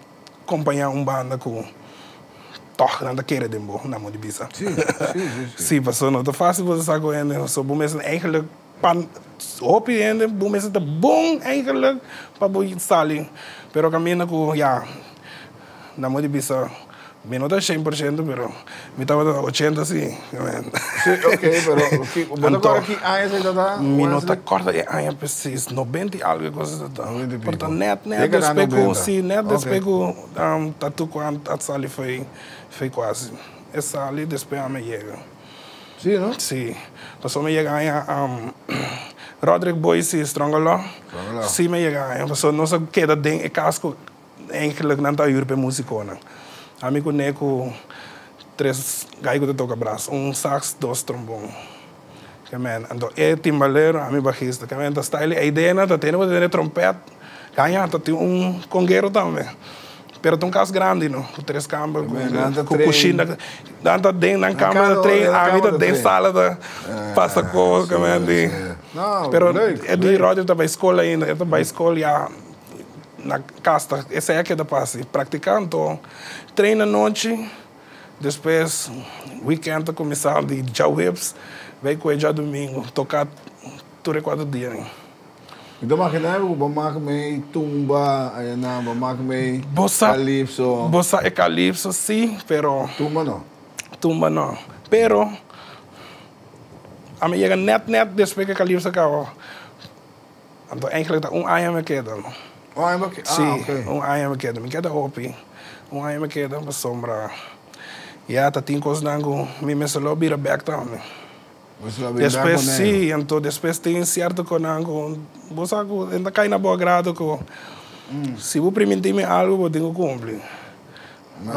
acompanhar um banda com toch na keren de bo na modi bisa. Sim, sim, sim. Sim, passou não, tá fácil você saber ainda, só bom mesmo eigenlijk pan hobby ainda, bom mesmo tá bom eigenlijk para bom sali. Pero caminha com ja na modi bisa Minuto 100%, pero me estaba 80 sí. Sí, ok, pero bota agora aqui anos ainda tá? Minuto corta aí precis 90 e algo coisa da. 90 Portanto, net net na despego, 90. sim, net despego, um, tatu quanto a sali foi foi quase. Essa ali despego me chega. Sim, não? Sim. Passou me chega aí um [clears throat] Roderick Boyce Strongolo. Strongolo. Sim, me aí. Passou não se queda ding e casco eigenlijk não tá yurpe musicona. Amigo Neco três gaigo de toca braço, um sax, dois trombone. Que man, ando é timbaleiro, a mi bajista, que man, da style, a ideia nada, tem que ter trompete, ganha, tem um congueiro também. Pero tem um caso grande, não? Com três câmeras, com, com trem. coxina, anda dentro de trem, hora, a na vida dentro sala da passa coisa, que man, Não, Pero leuk, é tá para escola ainda, eu tá para escola já na casa, essa é a que da passe, praticando, treina noite, depois weekend começar de já whips, vai com ele já domingo, tocar três quatro dias. Então, makinar ko, bamak may tumba, ayan na, bamak may Bossa, calypso. bossa é calypso, sim, pero Tumba não. tumba não. Pero a chega net net que calypso acabou. Então, eigenlijk dat um aan me queda. Oh, é bak- Sim, Ah, ok. um ano me queda, me queda hopi. Um ano me queda para sombra. Ja, tá tem coisa nango, me me solo bira back também. Você vai brindar Depois sim, então depois tem certo com nango, você ainda cai na boa grado com se vou permitir-me algo, eu tenho que cumprir.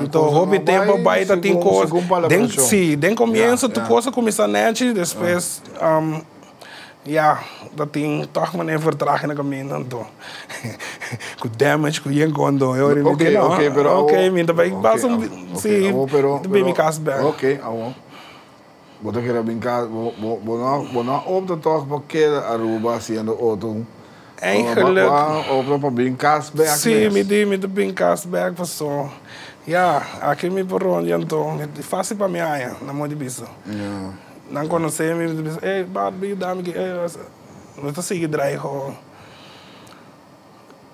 Então, hobby tempo vai, tá tem coisa. Den, sim, den começo, tu coisa começa net, depois, um, ja, dat tem toch even vertragen na caminho, então. [laughs] com damage, com yen quando eu Ok, ok, pero... Ok, minta vai, passa um, ok, sim, awo, pero... bem me cas back. Ok, awo. Bota que era brincar, vou não vou não opta toch porque Aruba sendo outro. Eigenlijk, Opta para brincar, back. sim, me di, me di bem cas back, passou. Ja, aqui me por então, fácil para mim, aí, na mão de bicho. Não conhecer me, diz, ei, bad, bi, dame que, ei, não está seguindo aí, ho.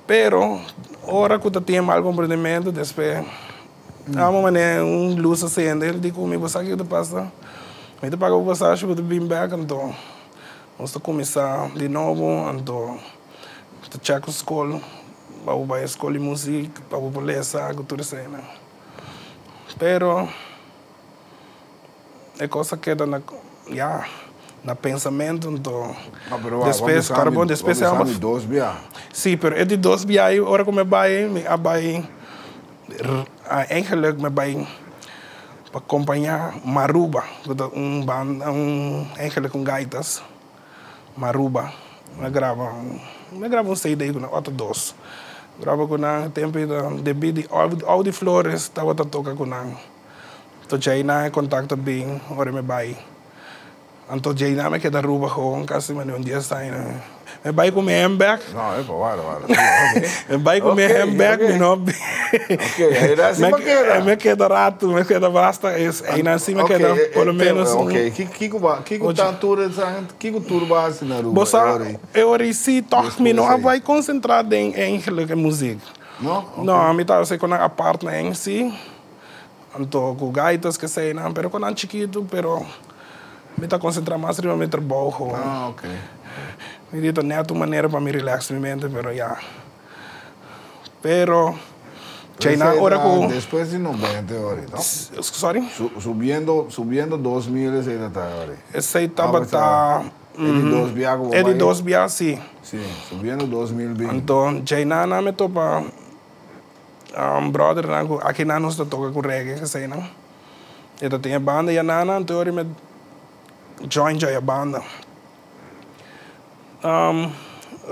Pero, ora que tu tem mal compreendimento, depois, há uma maneira, um luz acende, ele diz comigo, você aqui, tu passa, me te paga o passagem, tu bem back, então, vamos começar de novo, então, tu a escola, para escolher música, para ler algo, tudo isso aí, né? Pero, é coisa que dá na, yeah, na pensamento, então... Ah, pero, depois, ah, carbono, depois... Vamos pensar 12 bia. Sim, pero é de 12 bia, aí, hora que me vai, me vai... Eigenlijk me vai para acompanhar Maruba, um banda, um, eigenlijk com gaitas. Maruba, me grava, me grava um CD com 8 2 Graba kunang tempe dan um, debi di all, all the flores tawa tatoka kunang. To China contacto bing ore me bai. Anto China me queda ruba hong kasi man un dia sign. Me bai com me handbag, Não, é para vara, vara. me com me me me, queda. me rato, me queda basta, aí assim me queda eh, pelo eh, menos Ok, que que que que que tá que tudo base na Aruba? Bossa, eu orisi toch me não vai concentrar em em música. Não? Não, a mim tá sei quando a parte em si, anto com gaitas que sei não, pero quando chiquito, pero me tá concentrar mais em meu trabalho. Ah, ok. Me dito neto maneira para me relaxar minha mente, pero ya. Pero China Ese ahora era com Después de 90, Ori, ¿no? sorry, Su- Subiendo, subiendo 2000 ese ainda tá, Ori. esse aí Ah, tava mas tá É de dois via como é de vai? dois bias sim. Sim, subindo 2000 bem. Então, China na me topa um brother na aqui na nós toca com reggae, que sei não. Ele tem a banda e a nana, então ele me join já a banda. Um,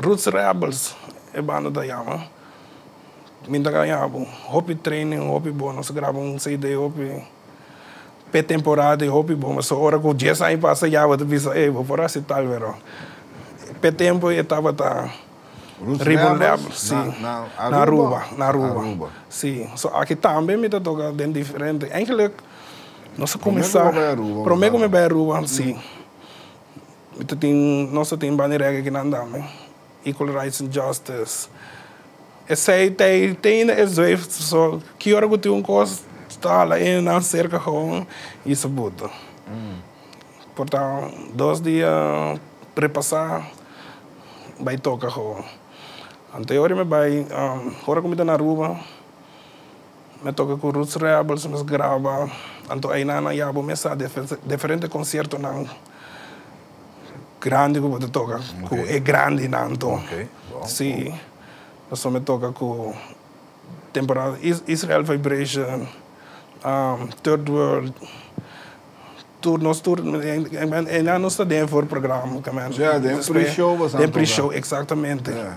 Roots Rebels, é banda da Yama. Minta ganhava, hobby training, hobby bom, nós gravamos um CD, hobby pré-temporada e hobby bom, mas hora que o dia sai passa já, vou te ei, vou por assim tal, vero. Pré-tempo eu estava tá Ribbon Lab, sim. Na, Na, na Aruba, na Aruba. Sim, so, aqui também me toca bem diferente. Eigenlijk, nós Primeiro começar... que vai Aruba, vai sim. Tem, nós tem bandeira aqui na andame. Equal Rights and Justice. Eu sei, tem, tem, é Zwift, so, que hora que tem um coisa, está lá em na cerca gewoon, isso buta. Portanto, dois dias prepassar, vai tocar gewoon. Anterior me vai, um, hora que me na Aruba, me toca com Roots Rebels, me grava, então aí na na yabo me sa diferente concerto na grande que me toca, que é grande nanto. Ok, bom, Sim. Então me toca com temporada Is- Israel Vibration, um, Third World, tour, nós tour, e não nós está voor programa, também. Já, tem pre-show, você Tem não pre-show, toca. exatamente. É.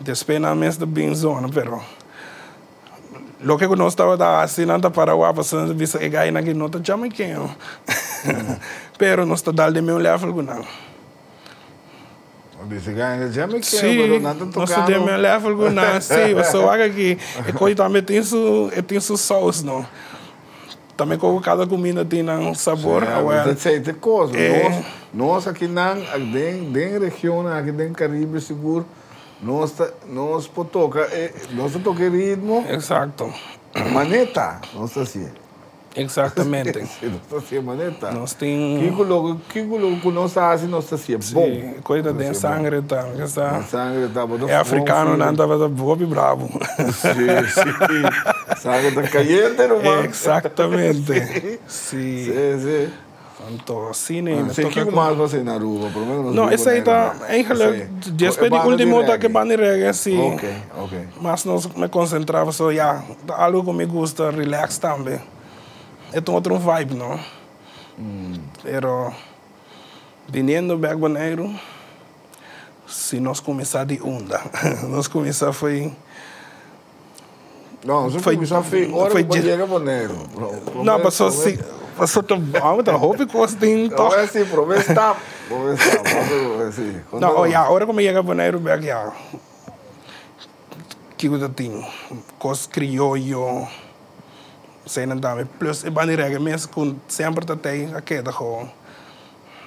Después na mesa de bem zona, pero lo que nós estava da assinando para o passando visa e gai na que não tá jamaicano. pero nós está dando meu level não. Disse ganha já me Sim, quero, nada nós está dando meu tocando. level não. Sim, eu só acho que e coisa também tem su tem su sauce não. Também como cada comida tem um sabor, well, dat zijn de coisas. É. Nós, nós aqui na den den região aqui den Caribe seguro, nós nós potoca, eh, nós toca ritmo, Exato. maneta, nós assim. Exatamente. Nós assim maneta. Nós tem Kiko logo que nós assim, nós assim, bom. sim, coisa de sangue tá, que está sangue tá bom. É africano, não andava da boa e bravo. Sim, sim. Sangue tá caliente, não mano. Exatamente. Sim. Sim, sim. Então, cine, Não me sei que mais você na rua, pelo menos. Não, esse aí tá, eigenlijk, después de último tá que banda reggae, sim. Ok, ok. Mas nós me concentrava só, já, algo que me gusta, relax também. É um outro vibe, não? Pero, vindo Back Boneiro, se nós começar de onda, [laughs] nós começar foi... Não, você Foi- foi, só fez hora foi di- chega boneiro. Não, passou assim, passou tão bom, tá roupa e tem Não, toque. é assim, promessa tá. Promessa tá. Não, olha, a hora Nairo Back, já. Que eu tenho, coisa crioulo, sei não dá, plus bani reggae mesmo com sempre tá tem a queda com.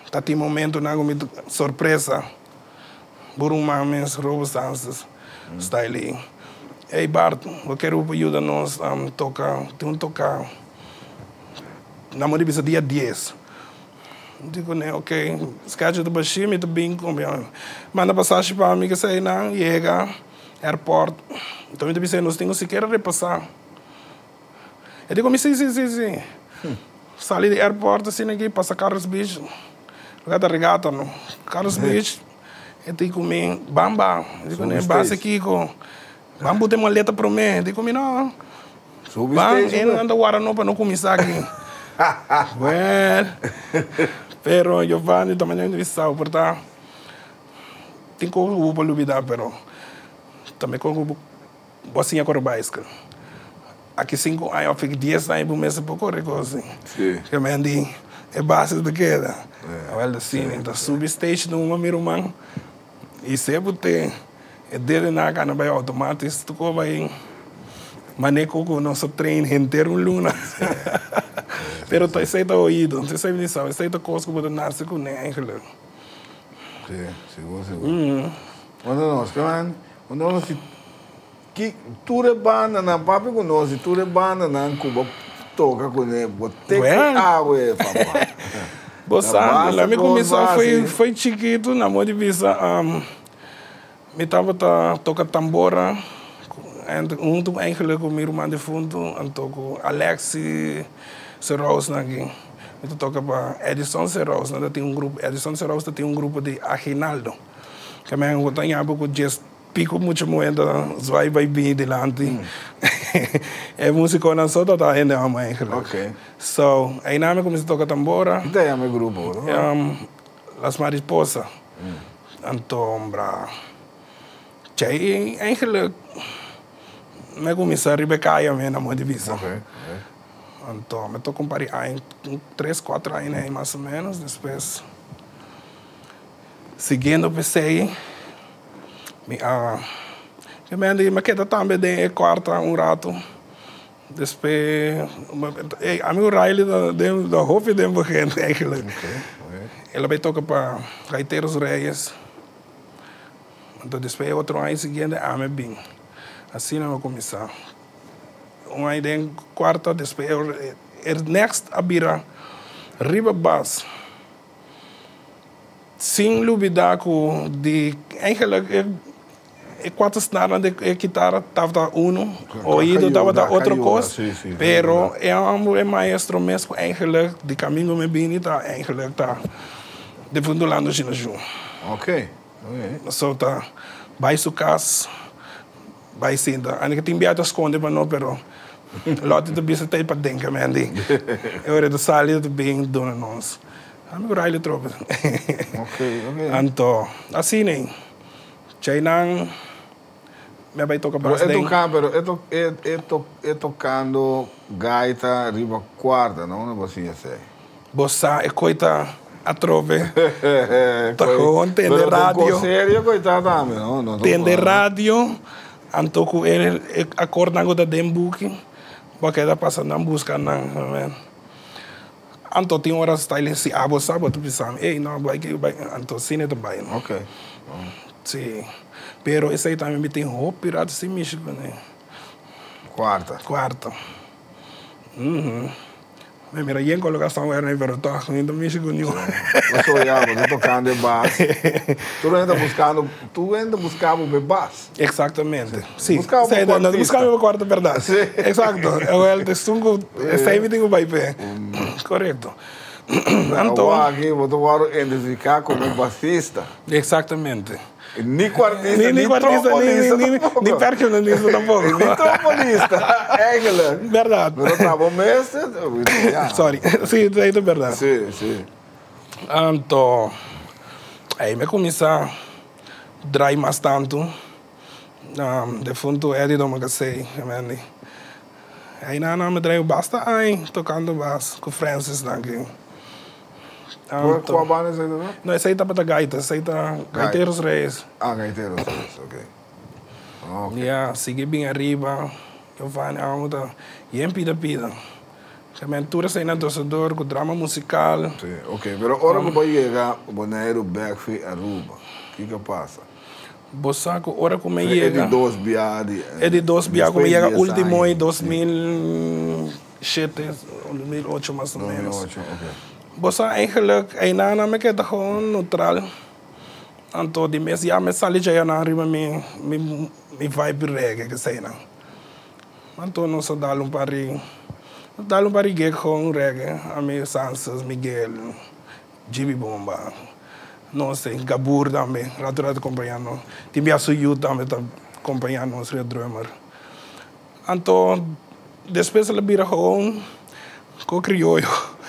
Tá tem momento na com surpresa. Por uma mês roubo sanses, ali. Ei Bart, eu quero ajuda nós um, tocar, tem um tocar. Na mão de dia 10. Digo, né, ok, schedule do baixinho, me bem com Manda passagem para mim, que sei não, chega, aeroporto. Então eu disse, nós temos sequer repassar. Eu digo, sim, sim, sim, sim. Sali do aeroporto, assim, aqui, passa Carlos Beach. Regata, regata, não. Carlos Beach, eu tenho que comer, bamba. Eu digo, né, basta aqui, com... Bambu tem uma letra para mim. Eu digo, não. Subi Bam, ele anda guaraná para não começar aqui. [laughs] well, pero Giovanni também não é portanto, tem como para olvidar, pero também como agora básica. Aqui cinco anos, eu fico dez anos por mês para correr coisa. Sim. Andi, é base de queda. Olha assim, então sub stage de uma irmã e sempre tem, é dele na cana vai automático, tu vai maneco com nosso treino inteiro um luna. [laughs] Pero tu aceita ouído, tu sabe disso, aceita coisa que você nasce com nem eigenlijk. Sim, seguro, seguro. Quando nós, kaman, quando nós que ture banda na papi nós, ture banda na Cuba toca com ele, bote Well. água, papai. Você, basta lá me com começou, base. foi, foi chiquito, na mão de visa, um, me tava tá, toca tambora, um do eigenlijk com meu irmão de fundo, en toco Alexi Serraus aqui. Eu toca para Edison Serraus, né? Tem um grupo, Edison Serraus tem um grupo de Aguinaldo. Que me eu tenho pouco just pico muito moeda, vai vai bem delante. é música na só tá ainda a mãe. Ok. So, aí na me comecei a tocar tambora. Daí é meu grupo? Um, las mariposas. Então, bra. Tjej, eigenlijk, me começar a Rebecca me na minha divisão. Ok. Então, me pari anos, três, quatro anos aí, mais ou menos, depois seguindo o Ah, eu me andi, me queda também de quarta um rato, depois, hey, amigo Riley da, da, da Hof de begin [laughs] eigenlijk. Ele vai tocar para Gaiteiros Reyes. Então, depois, outro ano seguinte, a me bem. Assim não começar. Um de quarta, depois, er, er next abira, riba bas. Sem duvidar que de, eigenlijk, é, é snares de é, guitarra, estava um, ouído estava da outra caiu, coisa, sim, sim, pero é um é maestro mesmo, eigenlijk, de caminho me bem, tá, eigenlijk, tá, de fundo lá no ginásio. Ok. So tá, vai su casa, vai sinda. Ainda que tem biata esconde para não, pero [laughs] lote de bisa tem para denken, man. Eu era do sali de bem dona nós. Amigo Riley tropa. Ok, ok. Anto, assim nem. Chay nang me vai tocar para é den. tocando, pero é, to, é, é, to, é tocando gaita riba quarta, não? Não você ia ser. Bossa e coita a trove. [laughs] Coi- com, tem de pero rádio. Sério, coitado também, não? não Tem de rádio. Anto com ele acordando da den booking. Porque da passa na busca na, man. Anto tem horas style si abo sábado pisam. Ei, não vai que vai anto cine também. não? Ok. Sim. Pero esse aí também me tem roupa pirata sem Michigan, né? Quarta. Quarto. Uhum. Me mira, y en colocação era, pero tô indo Michigan. eu- Você olhava, você tocando de bass. [laughs] tu ainda buscando, tu ainda buscava o bass. Exatamente. Sim. Buscava Sim, um não, buscava um quarto, verdade. Sim. Exato. Eu ele te sungo, esse aí tem o vai pé. Correto. Então, aqui, você vai identificar como bassista. exatamente. Nem quartista, Nem, nem nem, trombolista nem, nem, tampouco. nem percussionista tampouco. Nem trombolista. Galera. [laughs] Verdade. Pero trombolista, yeah. Sorry. Sim, isso aí é verdade. Sim, sim. Então, aí me começa a drai mais tanto. Um, de fundo, Eddie do Magacei, mano. Aí na na me drai basta aí, tocando bass com Francis daqui. Qual, qual banda é essa aí, não? Não, esse aí tá para gaita, esse aí tá Gaiteiros Reis. Ah, gaiteiro, ok. Ok. Yeah, sigue bem arriba. Eu vou na onda. E em pida pida. Também tudo sem na dosador, com drama musical. Sim, ok. Pero ahora que vai chegar o boneiro Backfit Aruba, o que que passa? Bosaco, hora como É chega. de dois biadi. É de dos biaco, me llega Después de último em 10 años. 2007, 2008 mais ou menos. 2008, ok. Bosa eigenlijk, ay na na me queda gewoon neutral. Anto di mes ya me sali jaya na arriba mi mi mi vibe reggae que sei na. Anto no so dalo um pari. Dalo um pari gig gewoon reggae. A mi Sansas, Miguel, Jimmy Bomba. Não sei, Gabur também, rato rato acompanhando. Timia Suyu também tá acompanhando os drummer. Anto, depois ele vira gewoon com criollo.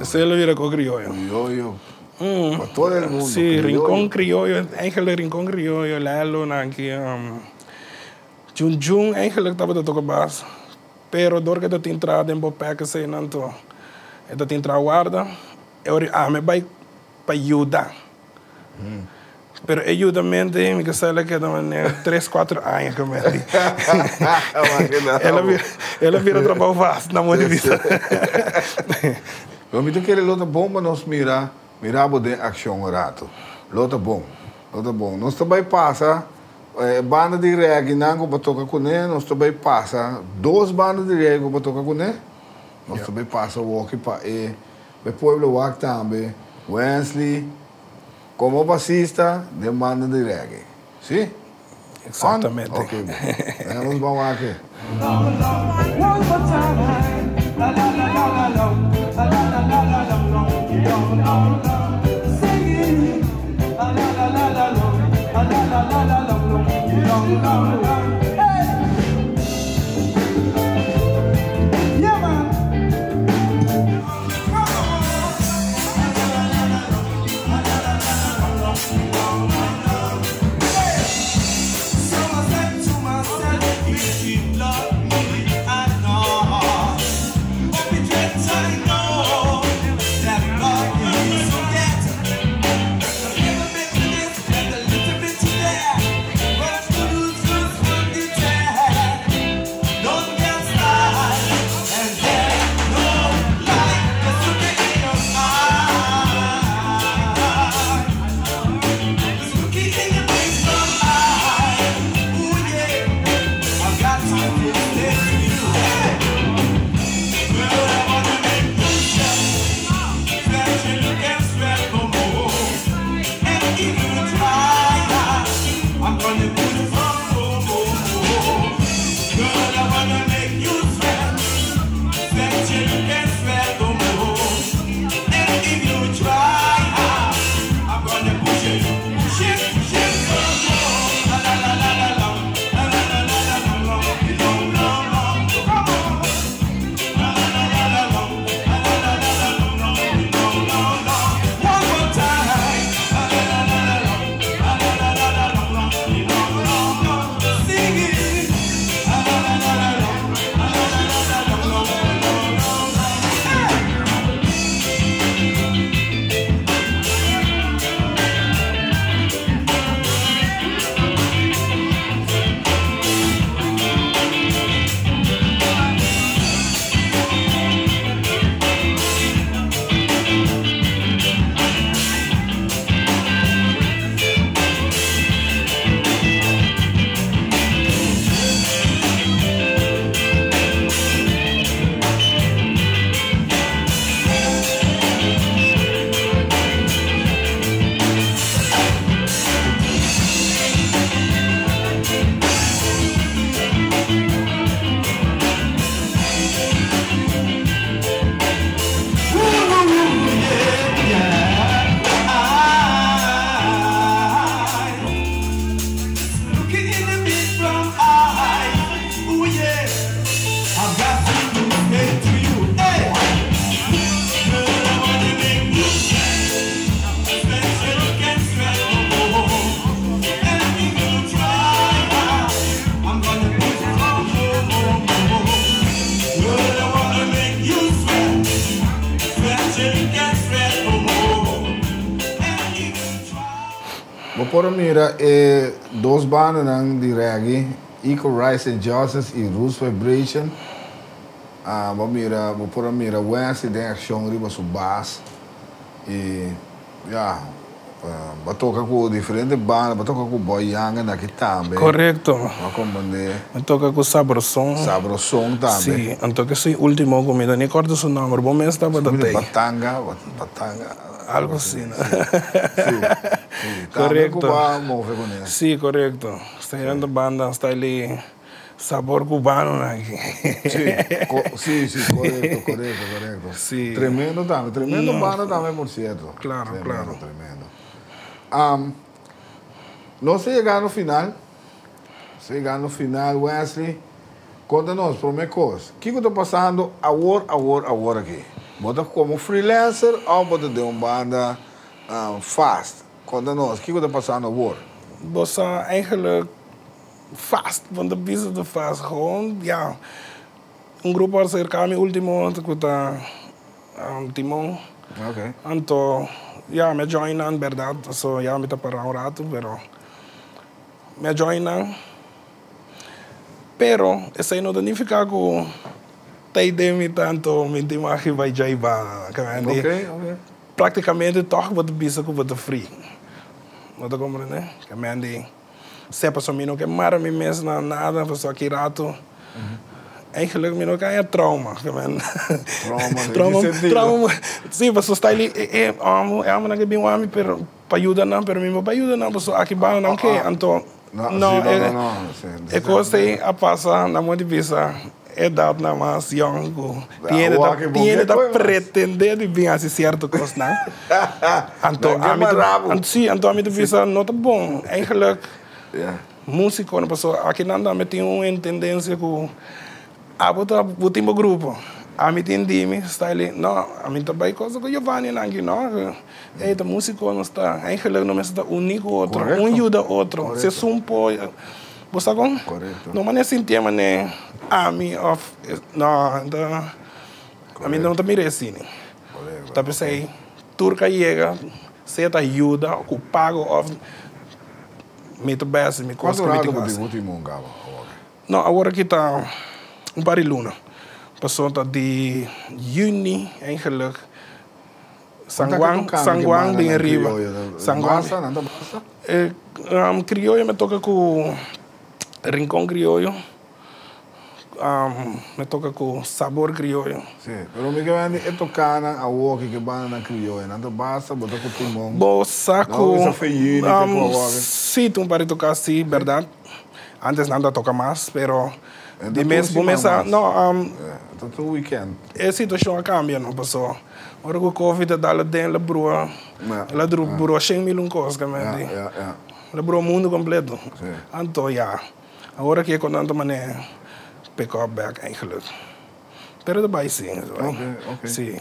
Ese lo vira con criollo. Criollo. Mm. Para todo el mundo. Sí, criollo. Rincón Criollo, Ángel Rincón Criollo, Lalo, Nanki, um, Jun Jun, Ángel estava de tocar baixo. Pero dor que te entrada em bopé que sei não tô. Eu te entrada guarda, eu ah, me vai para ajudar. Pero ayudamente, me que sei que também 3, 4 anos que me Ela vira, ela vira trabalho fácil na mão de vista. Eu me [laughs] que lota bom nos mira, mirabo de ação rato. Lota bom. Lota bom. Nós também passa eh, banda de reggae nango para tocar com ele, nós também passa duas bandas de reggae para tocar com ele. Nós também passa o walk para e o pueblo walk também, Wesley como bassista de banda de reggae. Sim? Exatamente. On? Ok, vamos, vamos aqui. Singing, la la la la la la la la la la la la la love. Dois bandas de reggae, Eco Rice and e Roots Vibration. Ah, vou mira, pôr mira West e tem ação riba su bass. E, vou tocar com diferentes bandas, vou tocar com Boy Young aqui também. Correcto. Vou comandar Me toca com Sabrosón. Sabrosón também. Sí, entonces soy último comida, ni corto su nombre, vos me está para Comida te. Batanga, Batanga. Algo né? Sim, sim. Correcto. Sí, correcto. Está llegando banda, está ali sabor cubano né? [laughs] Sí, sí, sí, correcto, correcto, correcto. [laughs] Sí. Tremendo también, tremendo No. banda también, por cierto. Claro, tremendo, claro. Tremendo. Am, no se llegar no final, se llegar no final, Wesley, conta-nos, coisa, o que está passando agora, agora, agora aqui? Bota como freelancer ou bota de uma banda um, fast? Conta-nos, o que está passando agora? was uh, eigenlijk vast, want de business de vast. Gewoon, ja. Een groep was er kami ultimo, ik weet um, Timon. Ok. Anto, ja, me joinan, verdad. So, ja, me para un rato, pero me joinan. Pero, essa não significa que tem de mim tanto, me imagem vai já ir para Ok, ok. praticamente toch wat bisa ko wat free. Wat ik omre né? Que me andi se pa mino que mara mi mes na nada, pa so aqui rato. Eigenlijk mino que é trauma. Trauma, [laughs] trauma, trauma. Sim, so está ali é amo, é amo na que bem amo, pero pa ajuda não, pero mimo pa ajuda não, so aqui ba não que anto Não, não, é, não, não, é coisa a passa na mão de visa é dado na mais young, tiene da que tiene que da pretender de vir assim certo coisa, [laughs] não? Anto, Dan a mim, sim, anto a mim visa nota bom. Eigenlijk, Yeah. músico, não passou, aqui nada me tem uma tendência com a bota último grupo. A mim tem dime, está ali, não, a mim também coisa com Giovanni não. É, da músico não está, eigenlijk não está único outro, um ajuda outro. Se sumpo, você com? Correto. Não maneira assim tema né, a mim of, não, da, a mim não tá mire. Correcto. Tá pensei, turca chega, você tá ajuda, o pago of me costa você gas. tem Timon Gaba? Não, agora aqui tá um pariluna. Passou tá de juni, eigenlijk. San Juan, San Juan bem arriba. San Juan. Basta, nada. Eh, um, me toca com Rincón Criollo. Um, me toca com Sabor Criollo. Sì, però mi chiamano e toccana a uochi che vanno a criolla, nada basta, bota com Timon. Bo saco. Não, que um, sí, tu para tocar sí, verdad. Antes nada toca más, pero Então, de mês por mês, mais. não, um, É, então tu weekend. a situação cambia, não passou. Ora o Covid dá lá dentro, la brua, É. la dru, brua 100 mil um coisa, ja. La brua mundo completo. Sim. Anto, ja. Agora que é com tanta maneira, pick up back eigenlijk. Pero daarbij sim, zo. Ok, ok. Sim.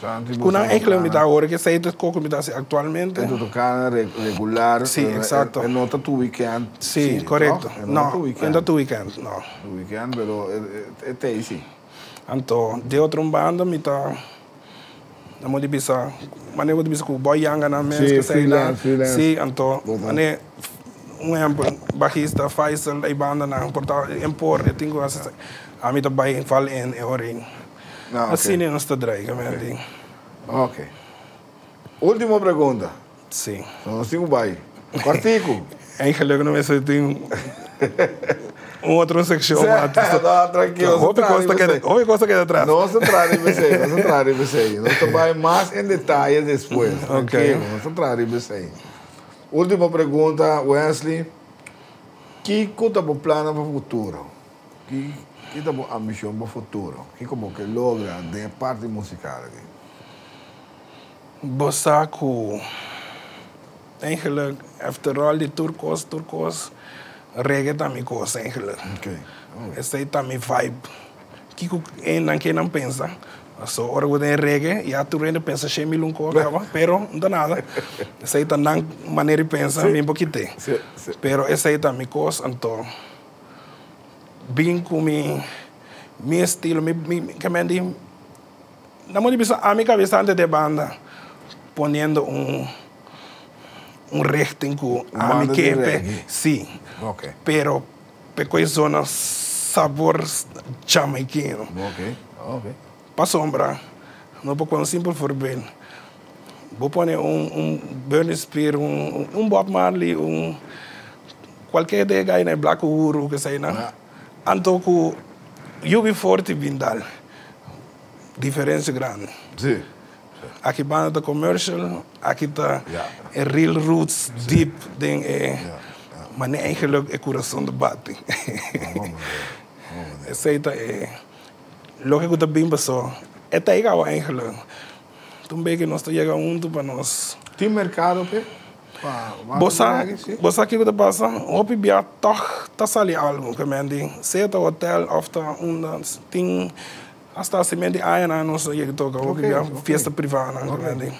Santi, Kuna você eigenlijk me dá toccana. agora que sei que coco me dá actualmente. E tu toccana re- regular. Sì, eh, esatto. E, e nota tu weekend. Sì, corretto. E No, nota tu weekend. ainda tu weekend, no. Tu weekend, però e, e, e te sì. Anto, de outra banda me tá na mo di bisa, mane mo di bisa ku boy yanga na mes Sì, que sei na. freelance, freelance. Sì, anto, Boa. mane um exemplo, baixista Faisal ai banda na portal impor, eu tenho essa a mim também fal em orin. Assim não está drai, que Ok. Última pergunta. Sim. Sono cinco vai. Quartico. [laughs] Eigenlijk não me sei tem um outro section, Certo, no, tranquilo, Houve centrale, costa que, você. houve costa que atrás. No centrar en BCI, no centrar en BCI. No te vayas más en detalle después. Ok. No centrar en BCI. Última pergunta, Wesley. Que conta por plano para o futuro? Que que tá por ambição para o futuro? Que como que logra de parte musical aqui? Bosaku. Eigenlijk, after all, die turcos, turcos, reggae também coisa, eigenlijk. Ok. Essa aí também vibe. Kiko, en não que não pensa. So, ora eu tenho reggae, e a tu ainda pensa, cheio mil um coisa, pero não dá nada. Essa aí tá na maneira de pensar. Sim, sim. Pero essa aí também coisa, então, bem com mi, mi estilo, mi, mi, que me di, na minha cabeça, a minha cabeça antes de banda, poniendo um, um com a de equipe. reggae. Sim. Ok. Pero, pequei zona sabor jamaiquino. Ok. Ok. Para sombra, não vou com um simples forbeiro. Vou pôr um, um Burning Spear, um, um Bob Marley, um qualquer de guy na Black Uhuru que sei na. Anto com UB40 Bindal. Diferença grande. Sim. Aqui banda da commercial, aqui está Ja. é real roots, deep, ding, é, maar nee, eigenlijk é coração de bate. [laughs] Essa aí tá, é, lógico também passou. É tá igual eigenlijk. Também que tá chegando junto para nós. Tem mercado, Pe? Sim? bossa aqui que passa, hoop je bij toch, zal je album kemendi. Zet een hotel ta un ting, hasta se mendi aia na nos je toca, bij ok. fiesta privada kemendi.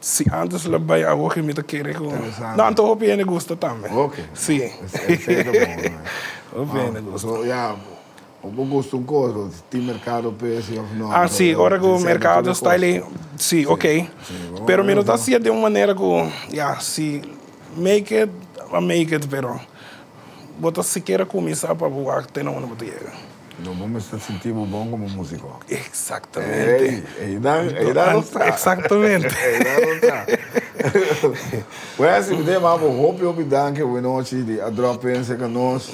Si antes la bay a hoje me te quiere con. Interessante. No, anto hoop je ne gusta también. Ok. Sí. Esse- esse é do bom, né? Hoop je ne Ah, gusta. Ja, eu gosto um coisa, tem mercado Pe, sim ou não? Ah, sí, ahora que o Tem mercado está ali, sí, ok. vamos Pero ver, mira, está vamos. assim de uma maneira que, yeah, si make it, I make it, pero bota siquiera começar para voar, tem uma botella. Não vamos se sentir bom como músico. Exatamente. Ei, dá, não está. Exatamente. Ei, dá não está. Well, se me maar hoop op danke, we noite de a drop in se nós.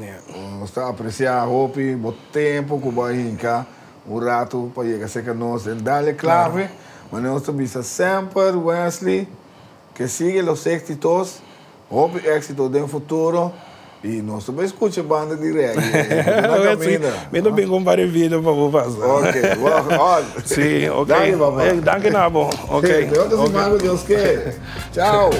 Yeah. Está a apreciar hoop, o tempo que vai hincar, o rato para chegar se nós, e dá-lhe clave, mas nós também sempre Wesley que sigue os éxitos, hoop éxito do futuro. E nós também escuta banda de reggae. [laughs] Na caminha. Me dá bem com vários vídeos para vou fazer. Ok, olha. [laughs] Sim, ok. Danke, papai. Eh, Danke, Nabo. Ok. Deus te okay. Deus quer. Tchau.